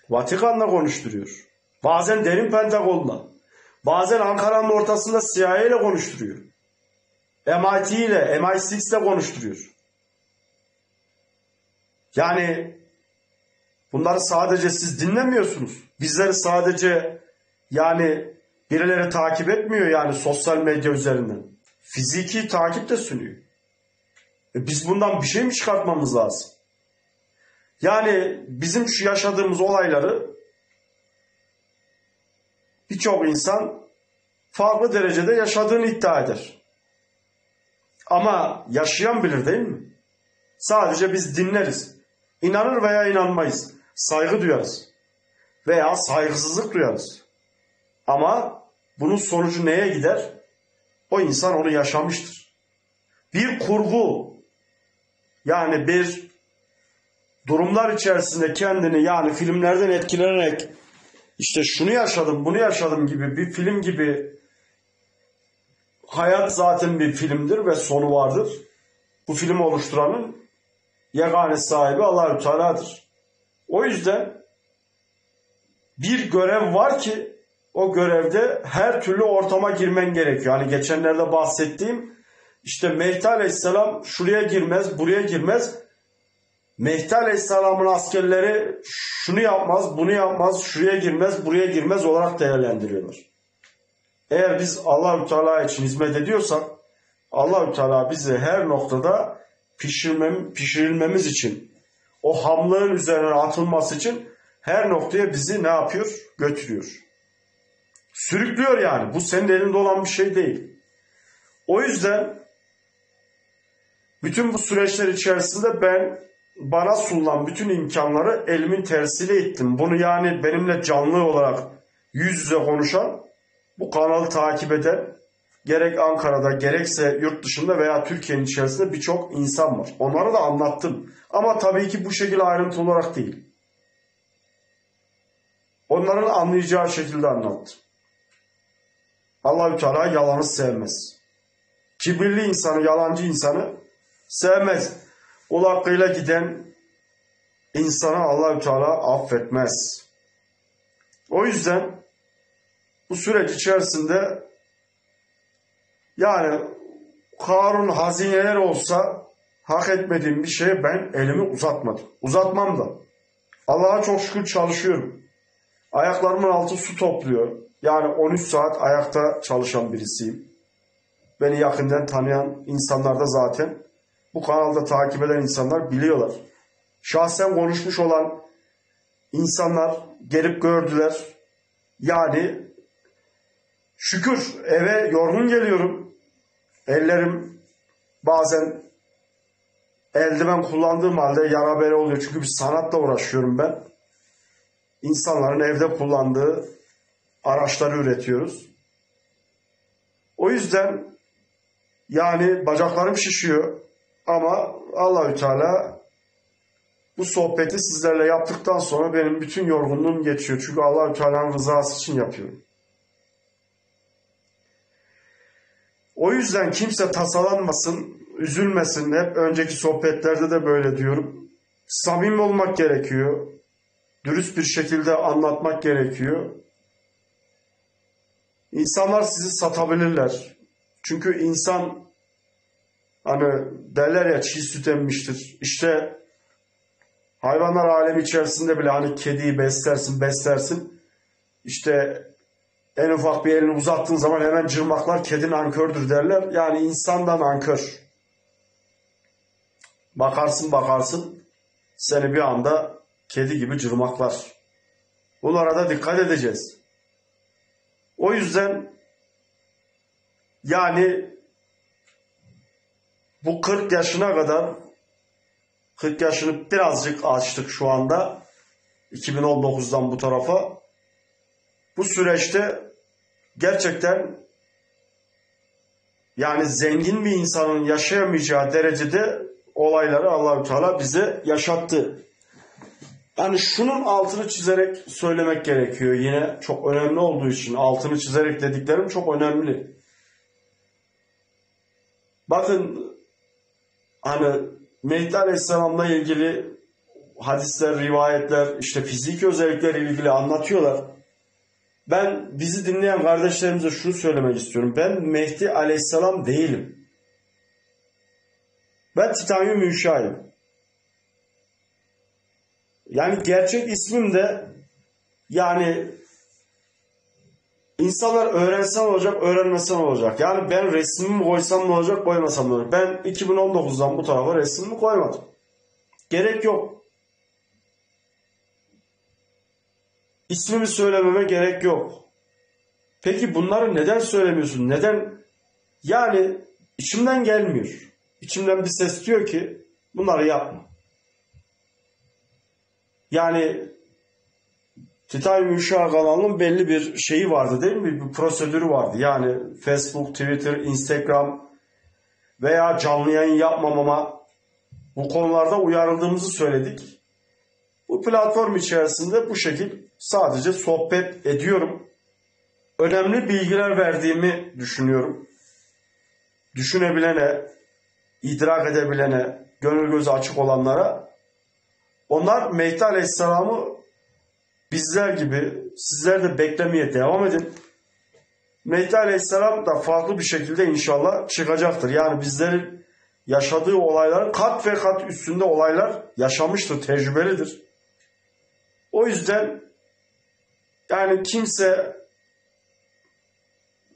Vatikan'la konuşturuyor. Bazen derin Pentagon'la. Bazen Ankara'nın ortasında CIA ile konuşturuyor. MIT ile, MI6 ile konuşturuyor. Yani bunları sadece siz dinlemiyorsunuz. Bizleri sadece yani birileri takip etmiyor yani sosyal medya üzerinden. Fiziki takip de sunuyor. E biz bundan bir şey mi çıkartmamız lazım? Yani bizim şu yaşadığımız olayları birçok insan farklı derecede yaşadığını iddia eder. Ama yaşayan bilir değil mi? Sadece biz dinleriz. İnanır veya inanmayız. Saygı duyarız. Veya saygısızlık duyarız. Ama bunun sonucu neye gider? O insan onu yaşamıştır. Bir kurgu yani bir durumlar içerisinde kendini yani filmlerden etkilenerek işte şunu yaşadım, bunu yaşadım gibi bir film gibi hayat zaten bir filmdir ve sonu vardır. Bu filmi oluşturanın yegane sahibi Allahü Teala'dır. O yüzden bir görev var ki o görevde her türlü ortama girmen gerekiyor. Hani geçenlerde bahsettiğim işte Mehdi Aleyhisselam şuraya girmez, buraya girmez. Mehdi Aleyhisselam'ın askerleri şunu yapmaz, bunu yapmaz, şuraya girmez, buraya girmez olarak değerlendiriyorlar. Eğer biz Allahü Teala için hizmet ediyorsak Allahü Teala bizi her noktada pişirmem, pişirilmemiz için o hamlığın üzerine atılması için her noktaya bizi ne yapıyor? Götürüyor. Sürüklüyor yani. Bu senin elinde olan bir şey değil. O yüzden bütün bu süreçler içerisinde ben bana sunulan bütün imkanları elimin tersiyle ettim. Bunu yani benimle canlı olarak yüz yüze konuşan, bu kanalı takip eden gerek Ankara'da gerekse yurt dışında veya Türkiye'nin içerisinde birçok insan var. Onlara da anlattım. Ama tabii ki bu şekilde ayrıntı olarak değil. Onların anlayacağı şekilde anlattım. Allahü Teala yalanı sevmez. Kibirli insanı, yalancı insanı sevmez. Kul hakkıyla giden insanı Allahü Teala affetmez. O yüzden bu süreç içerisinde yani Karun hazineler olsa hak etmediğim bir şeye ben elimi uzatmadım. Uzatmam da. Allah'a çok şükür çalışıyorum. Ayaklarımın altı su topluyor. Yani 13 saat ayakta çalışan birisiyim. Beni yakından tanıyan insanlar da zaten bu kanalda takip eden insanlar biliyorlar. Şahsen konuşmuş olan insanlar gelip gördüler. Yani şükür eve yorgun geliyorum. Ellerim bazen eldiven kullandığım halde yara bere oluyor. Çünkü bir sanatla uğraşıyorum ben. İnsanların evde kullandığı araçları üretiyoruz. O yüzden yani bacaklarım şişiyor ama Allahü Teala bu sohbeti sizlerle yaptıktan sonra benim bütün yorgunluğum geçiyor. Çünkü Allahü Teala'nın rızası için yapıyorum. O yüzden kimse tasalanmasın, üzülmesin. Hep önceki sohbetlerde de böyle diyorum. Samimi olmak gerekiyor. Dürüst bir şekilde anlatmak gerekiyor. İnsanlar sizi satabilirler. Çünkü insan hani derler ya çiğ süt emmiştir. İşte hayvanlar alemi içerisinde bile hani kediyi beslersin beslersin. İşte en ufak bir elini uzattığın zaman hemen cırmaklar kedin ankördür derler. Yani insandan ankör. Bakarsın bakarsın seni bir anda kedi gibi cırmaklar. Bunlara da dikkat edeceğiz. O yüzden yani bu 40 yaşına kadar 40 yaşını birazcık açtık şu anda 2019'dan bu tarafa. Bu süreçte gerçekten yani zengin bir insanın yaşayamayacağı derecede olayları Allahü Teala bize yaşattı. Yani şunun altını çizerek söylemek gerekiyor yine çok önemli olduğu için altını çizerek dediklerim çok önemli. Bakın hani Mehdi Aleyhisselam'la ilgili hadisler, rivayetler, işte fizik özellikleri ilgili anlatıyorlar. Ben bizi dinleyen kardeşlerimize şunu söylemek istiyorum. Ben Mehdi Aleyhisselam değilim. Ben Titanyum Müşahim. Yani gerçek ismim de yani insanlar öğrensen olacak, öğrenmesen olacak. Yani ben resmimi koysam ne olacak, koymasam ne olacak. Ben 2019'dan bu tarafa resmimi koymadım. Gerek yok. İsmimi söylememe gerek yok. Peki bunları neden söylemiyorsun? Neden? Yani içimden gelmiyor. İçimden bir ses diyor ki bunları yapma. Yani Titanium Uşağı kanalının belli bir şeyi vardı değil mi? Bir prosedürü vardı. Yani Facebook, Twitter, Instagram veya canlı yayın yapmamama bu konularda uyarıldığımızı söyledik. Bu platform içerisinde bu şekil sadece sohbet ediyorum. Önemli bilgiler verdiğimi düşünüyorum. Düşünebilene, idrak edebilene, gönül gözü açık olanlara onlar Mehdi Aleyhisselam'ı bizler gibi sizler de beklemeye devam edin. Mehdi Aleyhisselam da farklı bir şekilde inşallah çıkacaktır. Yani bizlerin yaşadığı olayların kat ve kat üstünde olaylar yaşamıştır, tecrübelidir. O yüzden yani kimse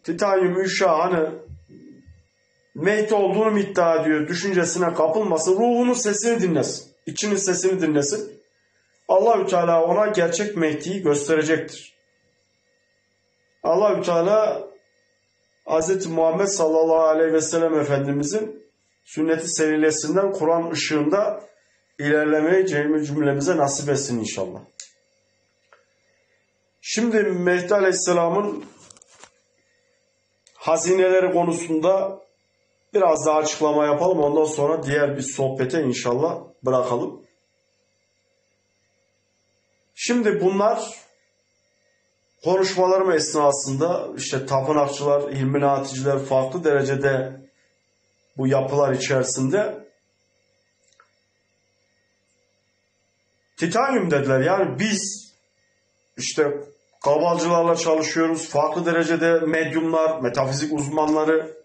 Titanyum Üşa hani Mehdi olduğunu iddia ediyor düşüncesine kapılmasın. Ruhunun sesini dinlesin. içinin sesini dinlesin. Allahü Teala ona gerçek Mehdi'yi gösterecektir. Allahü Teala Hz. Muhammed sallallahu aleyhi ve sellem Efendimizin sünneti serilesinden Kur'an ışığında ilerlemeyi cümlemize nasip etsin inşallah. Şimdi Mehdi Aleyhisselam'ın hazineleri konusunda biraz daha açıklama yapalım. Ondan sonra diğer bir sohbete inşallah bırakalım. Şimdi bunlar konuşmalarım esnasında işte tapınakçılar, ilminaticiler farklı derecede bu yapılar içerisinde titanyum dediler. Yani biz işte kabalcılarla çalışıyoruz. Farklı derecede medyumlar, metafizik uzmanları.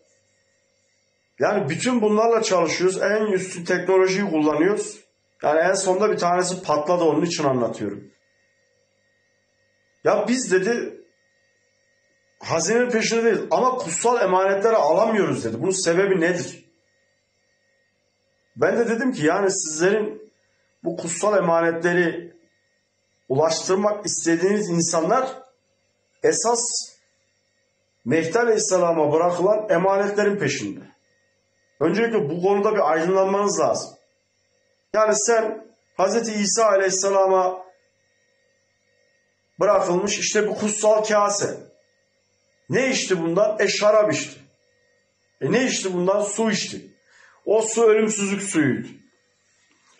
Yani bütün bunlarla çalışıyoruz. En üstün teknolojiyi kullanıyoruz. Yani en sonunda bir tanesi patladı onun için anlatıyorum. Ya biz dedi hazinenin peşinde değiliz ama kutsal emanetleri alamıyoruz dedi. Bunun sebebi nedir? Ben de dedim ki yani sizlerin bu kutsal emanetleri ulaştırmak istediğiniz insanlar esas Mehdi Aleyhisselam'a bırakılan emanetlerin peşinde. Öncelikle bu konuda bir aydınlanmanız lazım. Yani sen Hz. İsa Aleyhisselam'a bırakılmış işte bu kutsal kase. Ne içti bundan? E şarap içti. E ne içti bundan? Su içti. O su ölümsüzlük suyuydu.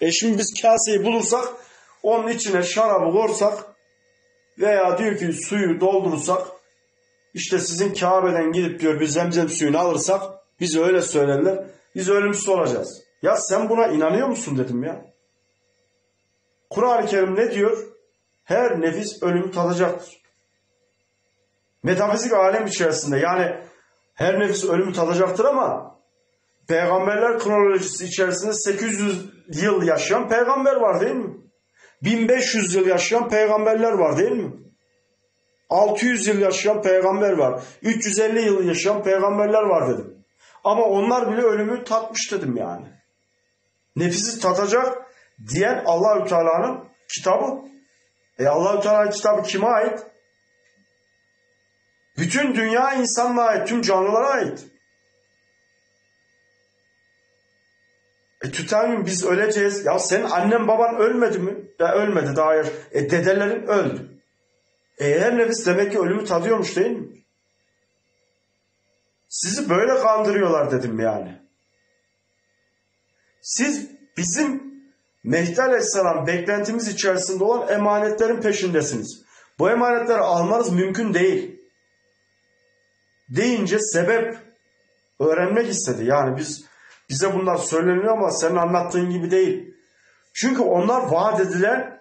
E şimdi biz kaseyi bulursak onun içine şarabı korsak veya diyor ki suyu doldurursak işte sizin Kabe'den gidip diyor bir zemzem suyunu alırsak biz öyle söylerler. Biz ölümsüz olacağız. Ya sen buna inanıyor musun dedim ya. Kur'an-ı Kerim ne diyor? Her nefis ölümü tadacaktır. Metafizik alem içerisinde yani her nefis ölümü tadacaktır ama peygamberler kronolojisi içerisinde 800 yıl yaşayan peygamber var değil mi? 1500 yıl yaşayan peygamberler var değil mi? 600 yıl yaşayan peygamber var. 350 yıl yaşayan peygamberler var dedim. Ama onlar bile ölümü tatmış dedim yani. Nefisi tatacak diyen Allahü Teala'nın kitabı. E Allahü Teala'nın kitabı kime ait? Bütün dünya insanlığa ait, tüm canlılara ait. E tütanyum biz öleceğiz. Ya senin annen baban ölmedi mi? Ya ölmedi daha hayır. E dedelerin öldü. E her nefis demek ki ölümü tadıyormuş değil mi? Sizi böyle kandırıyorlar dedim yani. Siz bizim Mehdi Aleyhisselam beklentimiz içerisinde olan emanetlerin peşindesiniz. Bu emanetleri almanız mümkün değil. Deyince sebep öğrenmek istedi. Yani biz bize bunlar söyleniyor ama senin anlattığın gibi değil. Çünkü onlar vaat edilen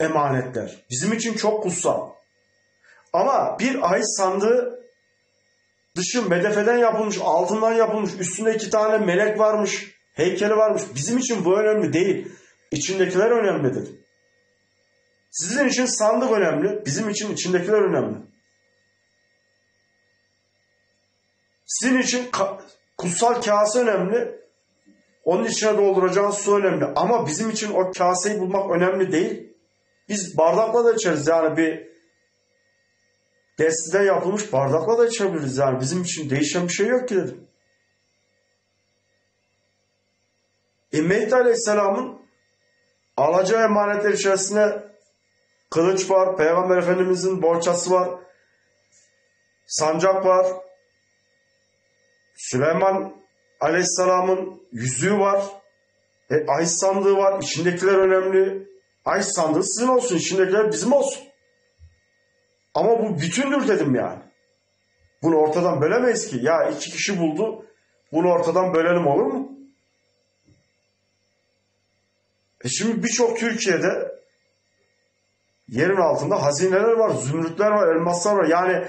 emanetler. Bizim için çok kutsal. Ama bir ay sandığı dışı medefeden yapılmış, altından yapılmış, üstünde iki tane melek varmış, heykeli varmış. Bizim için bu önemli değil. İçindekiler önemlidir. Sizin için sandık önemli, bizim için içindekiler önemli. Sizin için kutsal kase önemli, onun içine dolduracağın su önemli. Ama bizim için o kaseyi bulmak önemli değil. Biz bardakla da içeriz yani bir destide yapılmış bardakla da içebiliriz yani bizim için değişen bir şey yok ki dedim. E Mehdi Aleyhisselam'ın alacağı emanetler içerisinde kılıç var, Peygamber Efendimiz'in borçası var, sancak var, Süleyman Aleyhisselam'ın yüzüğü var, e, ay sandığı var, içindekiler önemli. Ay sandığı sizin olsun, içindekiler bizim olsun. Ama bu bütündür dedim yani. Bunu ortadan bölemeyiz ki. Ya iki kişi buldu. Bunu ortadan bölelim olur mu? E şimdi birçok Türkiye'de yerin altında hazineler var, zümrütler var, elmaslar var. Yani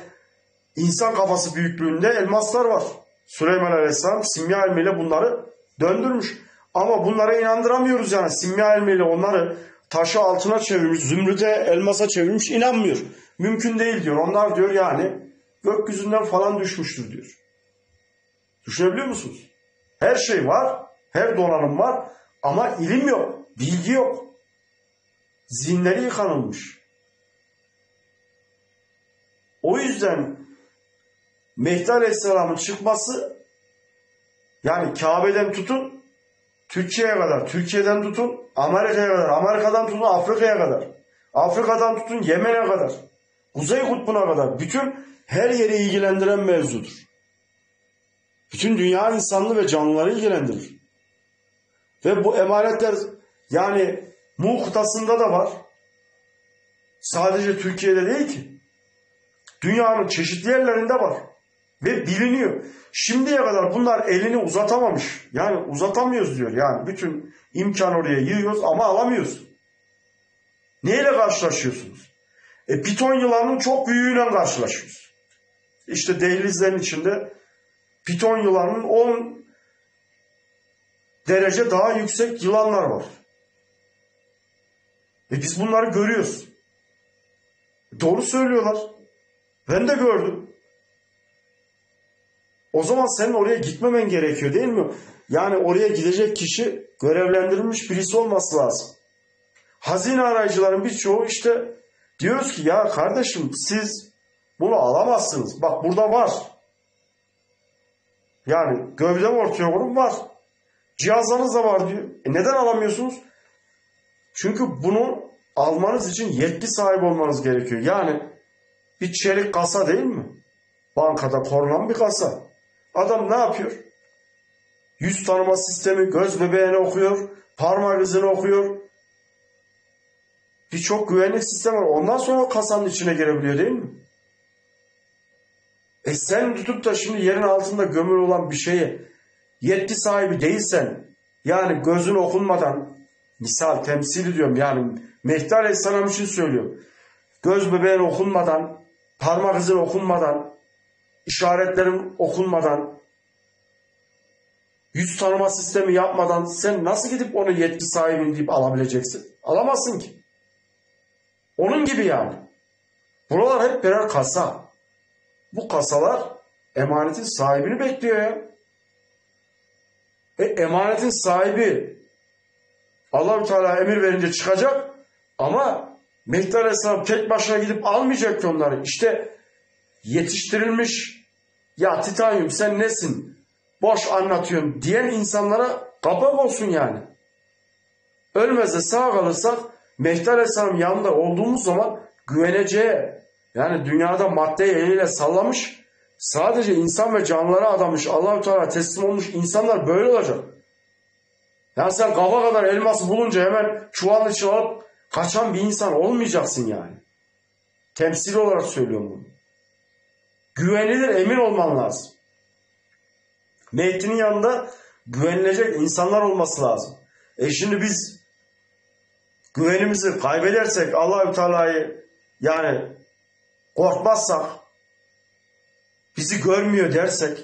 insan kafası büyüklüğünde elmaslar var. Süleyman Aleyhisselam simya ilmiyle bunları döndürmüş. Ama bunlara inandıramıyoruz yani. Simya ilmiyle onları taşı altına çevirmiş, zümrüte, elmasa çevirmiş inanmıyor. Mümkün değil diyor. Onlar diyor yani gökyüzünden falan düşmüştür diyor. Düşünebiliyor musunuz? Her şey var, her donanım var ama ilim yok, bilgi yok. Zihinleri yıkanılmış. O yüzden Mehdi Aleyhisselam'ın çıkması yani Kabe'den tutun Türkiye'ye kadar, Türkiye'den tutun Amerika'ya kadar, Amerika'dan tutun Afrika'ya kadar, Afrika'dan tutun Yemen'e kadar, Kuzey Kutbu'na kadar bütün her yeri ilgilendiren mevzudur. Bütün dünya insanlığı ve canlıları ilgilendirir. Ve bu emanetler yani Mu kıtasında da var. Sadece Türkiye'de değil ki. Dünyanın çeşitli yerlerinde var. Ve biliniyor. Şimdiye kadar bunlar elini uzatamamış. Yani uzatamıyoruz diyor. Yani bütün imkan oraya yığıyoruz ama alamıyoruz. Neyle karşılaşıyorsunuz? E, piton yılanının çok büyüğüyle karşılaşıyoruz. İşte dehlizlerin içinde piton yılanının 10 derece daha yüksek yılanlar var. E biz bunları görüyoruz. Doğru söylüyorlar. Ben de gördüm. O zaman senin oraya gitmemen gerekiyor değil mi? Yani oraya gidecek kişi görevlendirilmiş birisi olması lazım. Hazine arayıcıların birçoğu işte diyoruz ki ya kardeşim siz bunu alamazsınız. Bak burada var. Yani gövde ortaya kurum var. Cihazlarınız da var diyor. E neden alamıyorsunuz? Çünkü bunu almanız için yetki sahibi olmanız gerekiyor. Yani bir çelik kasa değil mi? Bankada korunan bir kasa. Adam ne yapıyor? Yüz tanıma sistemi, göz bebeğini okuyor, parmak izini okuyor. Birçok güvenlik sistemi var. Ondan sonra kasanın içine girebiliyor değil mi? E sen tutup da şimdi yerin altında gömülü olan bir şeyi yetki sahibi değilsen yani gözün okunmadan misal temsil ediyorum yani Mehdi Aleyhisselam için söylüyorum. Göz bebeğin okunmadan, parmak izin okunmadan, işaretlerin okunmadan, yüz tanıma sistemi yapmadan sen nasıl gidip onu yetki sahibin deyip alabileceksin? Alamazsın ki. Onun gibi yani. Buralar hep birer kasa. Bu kasalar emanetin sahibini bekliyor ya. E, emanetin sahibi Allahü Teala emir verince çıkacak ama Mehdi Aleyhisselam tek başına gidip almayacak ki onları. İşte yetiştirilmiş ya titanyum sen nesin boş anlatıyorsun diyen insanlara kapak olsun yani. Ölmezse sağ kalırsak Mehdi Aleyhisselam yanında olduğumuz zaman güveneceği yani dünyada maddeyi eliyle sallamış sadece insan ve canlılara adamış Allahü Teala teslim olmuş insanlar böyle olacak. Yani sen kafa kadar elması bulunca hemen çuvalın içine alıp kaçan bir insan olmayacaksın yani. Temsil olarak söylüyorum bunu. Güvenilir emin olman lazım. Mehdi'nin yanında güvenilecek insanlar olması lazım. E şimdi biz güvenimizi kaybedersek Allahü Teala'yı yani korkmazsak bizi görmüyor dersek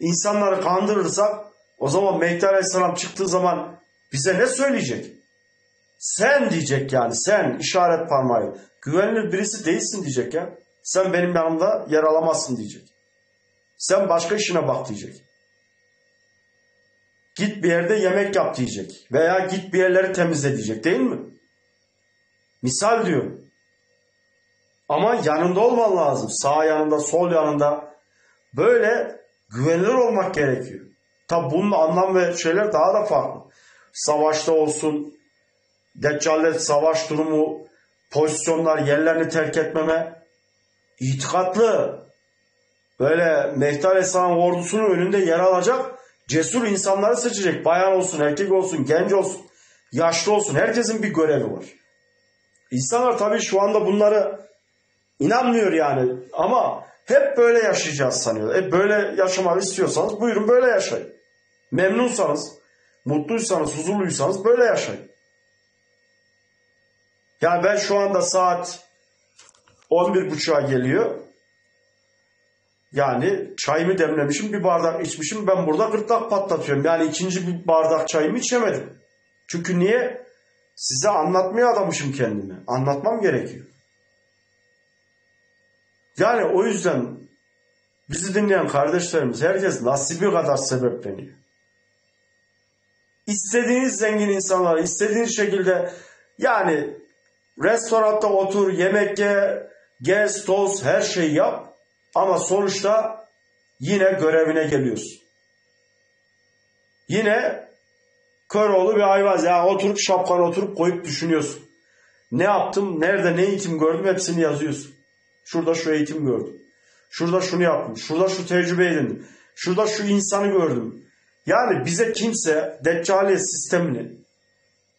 insanları kandırırsak o zaman Mehdi Aleyhisselam çıktığı zaman bize ne söyleyecek? Sen diyecek yani sen işaret parmağı. Güvenilir birisi değilsin diyecek ya. Sen benim yanımda yer alamazsın diyecek. Sen başka işine bak diyecek. Git bir yerde yemek yap diyecek. Veya git bir yerleri temizle diyecek değil mi? Misal diyor. Ama yanında olman lazım. Sağ yanında, sol yanında. Böyle güvenilir olmak gerekiyor. Tabi bunun anlam ve şeyler daha da farklı. Savaşta olsun, Deccal'le savaş durumu, pozisyonlar, yerlerini terk etmeme, itikatlı, böyle Mehdi Aleyhisselam ordusunun önünde yer alacak cesur insanları seçecek. Bayan olsun, erkek olsun, genç olsun, yaşlı olsun. Herkesin bir görevi var. İnsanlar tabii şu anda bunları İnanmıyor yani ama hep böyle yaşayacağız sanıyor. E böyle yaşamak istiyorsanız buyurun böyle yaşayın. Memnunsanız, mutluysanız, huzurluysanız böyle yaşayın. Yani ben şu anda saat 11.30'a geliyor. Yani çayımı demlemişim, bir bardak içmişim. Ben burada gırtlak patlatıyorum. Yani ikinci bir bardak çayımı içemedim. Çünkü niye? Size anlatmaya adamışım kendimi. Anlatmam gerekiyor. Yani o yüzden bizi dinleyen kardeşlerimiz herkes nasibi kadar sebepleniyor. İstediğiniz zengin insanlar, istediğiniz şekilde yani restoranda otur, yemek ye, gez, toz, her şeyi yap. Ama sonuçta yine görevine geliyorsun. Yine Köroğlu bir ayvaz. Ya oturup şapkanı oturup koyup düşünüyorsun. Ne yaptım, nerede ne eğitim gördüm hepsini yazıyorsun. Şurada şu eğitim gördüm. Şurada şunu yaptım. Şurada şu tecrübe edindim. Şurada şu insanı gördüm. Yani bize kimse Deccali sistemini,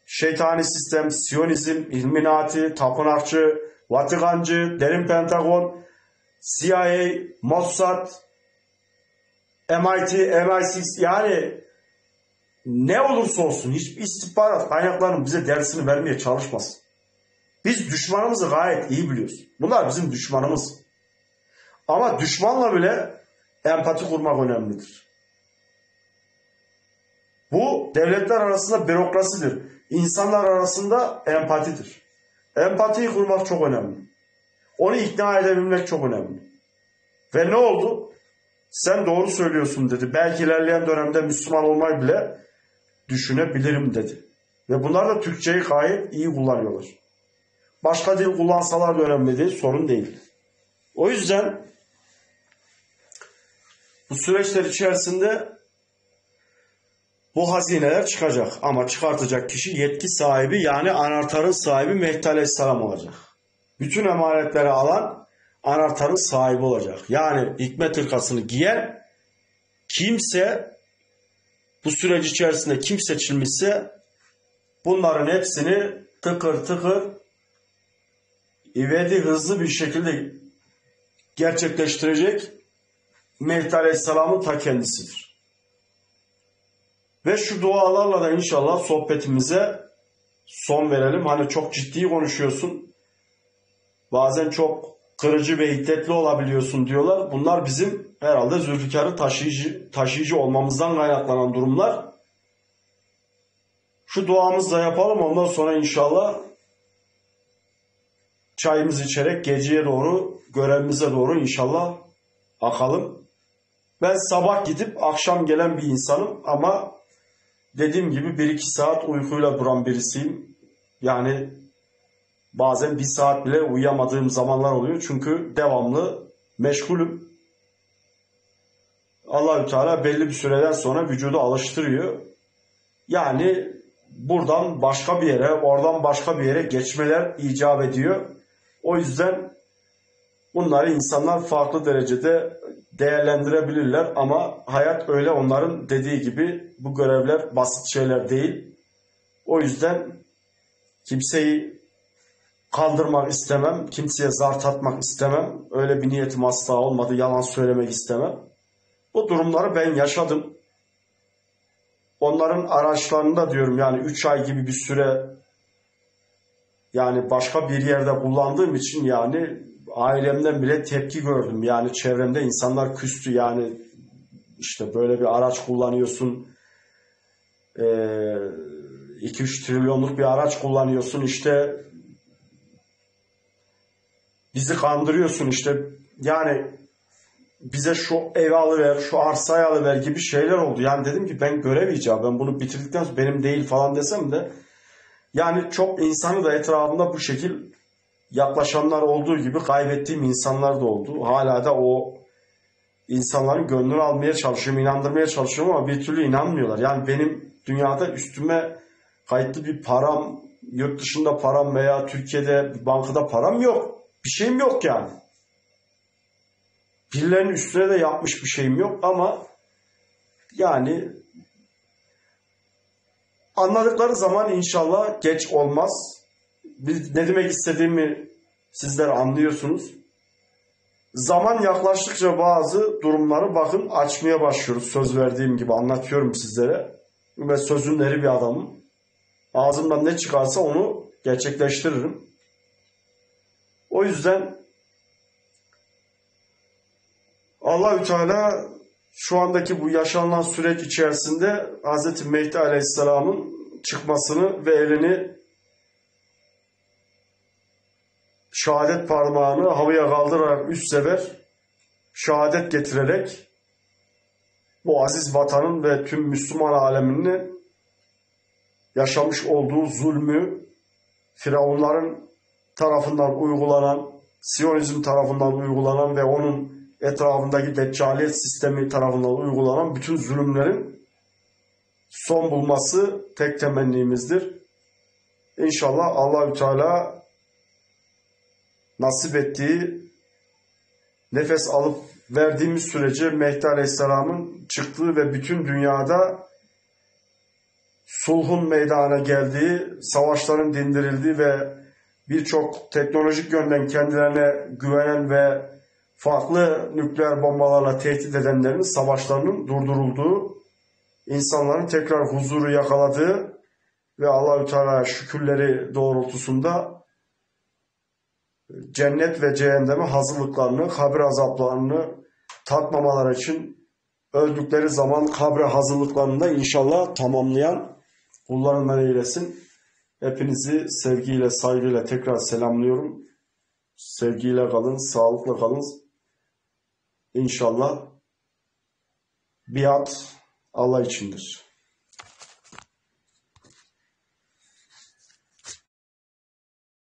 şeytani sistem, Siyonizm, İlluminati, Tapınakçı, Vatikancı, Derin Pentagon, CIA, Mossad, MIT, MI6 yani ne olursa olsun hiçbir istihbarat kaynaklarının bize dersini vermeye çalışmasın. Biz düşmanımızı gayet iyi biliyoruz. Bunlar bizim düşmanımız. Ama düşmanla bile empati kurmak önemlidir. Bu devletler arasında bürokrasidir. İnsanlar arasında empatidir. Empatiyi kurmak çok önemli. Onu ikna edebilmek çok önemli. Ve ne oldu? Sen doğru söylüyorsun dedi. Belki ilerleyen dönemde Müslüman olmayı bile düşünebilirim dedi. Ve bunlar da Türkçeyi gayet iyi kullanıyorlar. Başka dil kullansalar da önemli değil, sorun değil. O yüzden bu süreçler içerisinde bu hazineler çıkacak. Ama çıkartacak kişi yetki sahibi yani anahtarın sahibi Mehdi Aleyhisselam olacak. Bütün emanetleri alan anahtarın sahibi olacak. Yani hikmet ırkasını giyen kimse bu süreç içerisinde kim seçilmişse bunların hepsini tıkır tıkır ivedi hızlı bir şekilde gerçekleştirecek Mehdi Aleyhisselam'ın ta kendisidir. Ve şu dualarla da inşallah sohbetimize son verelim. Hani çok ciddi konuşuyorsun. Bazen çok kırıcı ve hiddetli olabiliyorsun diyorlar. Bunlar bizim herhalde Zülfikar'ı taşıyıcı, taşıyıcı olmamızdan kaynaklanan durumlar. Şu duamızı da yapalım ondan sonra inşallah çayımızı içerek geceye doğru görevimize doğru inşallah akalım. Ben sabah gidip akşam gelen bir insanım ama dediğim gibi 1-2 saat uykuyla duran birisiyim. Yani bazen bir saat bile uyuyamadığım zamanlar oluyor. Çünkü devamlı meşgulüm. Allahü Teala belli bir süreden sonra vücudu alıştırıyor. Yani buradan başka bir yere, oradan başka bir yere geçmeler icap ediyor. O yüzden bunları insanlar farklı derecede değerlendirebilirler ama hayat öyle onların dediği gibi bu görevler basit şeyler değil. O yüzden kimseyi kandırmak istemem, kimseye zar tatmak istemem. Öyle bir niyetim asla olmadı, yalan söylemek istemem. Bu durumları ben yaşadım. Onların araçlarında diyorum yani 3 ay gibi bir süre yani başka bir yerde kullandığım için yani ailemden bile tepki gördüm. Yani çevremde insanlar küstü yani işte böyle bir araç kullanıyorsun. 2-3 trilyonluk bir araç kullanıyorsun işte bizi kandırıyorsun işte yani bize şu evi alıver, şu arsayı alıver gibi şeyler oldu. Yani dedim ki ben görev icabı, ben bunu bitirdikten sonra benim değil falan desem de yani çok insanı da etrafında bu şekil yaklaşanlar olduğu gibi kaybettiğim insanlar da oldu. Hala da o insanların gönlünü almaya çalışıyorum, inandırmaya çalışıyorum ama bir türlü inanmıyorlar. Yani benim dünyada üstüme kayıtlı bir param, yurt dışında param veya Türkiye'de bankada param yok. Bir şeyim yok yani. Birilerinin üstüne de yapmış bir şeyim yok ama yani anladıkları zaman inşallah geç olmaz. Ne demek istediğimi sizler anlıyorsunuz. zaman yaklaştıkça bazı durumları bakın açmaya başlıyoruz. Söz verdiğim gibi anlatıyorum sizlere. Ve sözün eri bir adamım. Ağzımdan ne çıkarsa onu gerçekleştiririm. O yüzden Allahü Teala şu andaki bu yaşanan süreç içerisinde Hz. Mehdi Aleyhisselam'ın çıkmasını ve elini şehadet parmağını havaya kaldırarak üç sefer şehadet getirerek bu aziz vatanın ve tüm Müslüman aleminin yaşamış olduğu zulmü Firavunların tarafından uygulanan, Siyonizm tarafından uygulanan ve onun etrafındaki deccaliyet sistemi tarafından uygulanan bütün zulümlerin son bulması tek temennimizdir. İnşallah Allahü Teala nasip ettiği nefes alıp verdiğimiz sürece Mehdi Aleyhisselam'ın çıktığı ve bütün dünyada sulhun meydana geldiği, savaşların dindirildiği ve birçok teknolojik yönden kendilerine güvenen ve farklı nükleer bombalarla tehdit edenlerin savaşlarının durdurulduğu, insanların tekrar huzuru yakaladığı ve Allahü Teala şükürleri doğrultusunda cennet ve cehenneme hazırlıklarını, kabir azaplarını tatmamalar için öldükleri zaman kabre hazırlıklarını da inşallah tamamlayan kullarından eylesin. Hepinizi sevgiyle, saygıyla tekrar selamlıyorum. Sevgiyle kalın, sağlıkla kalın. İnşallah biat Allah içindir.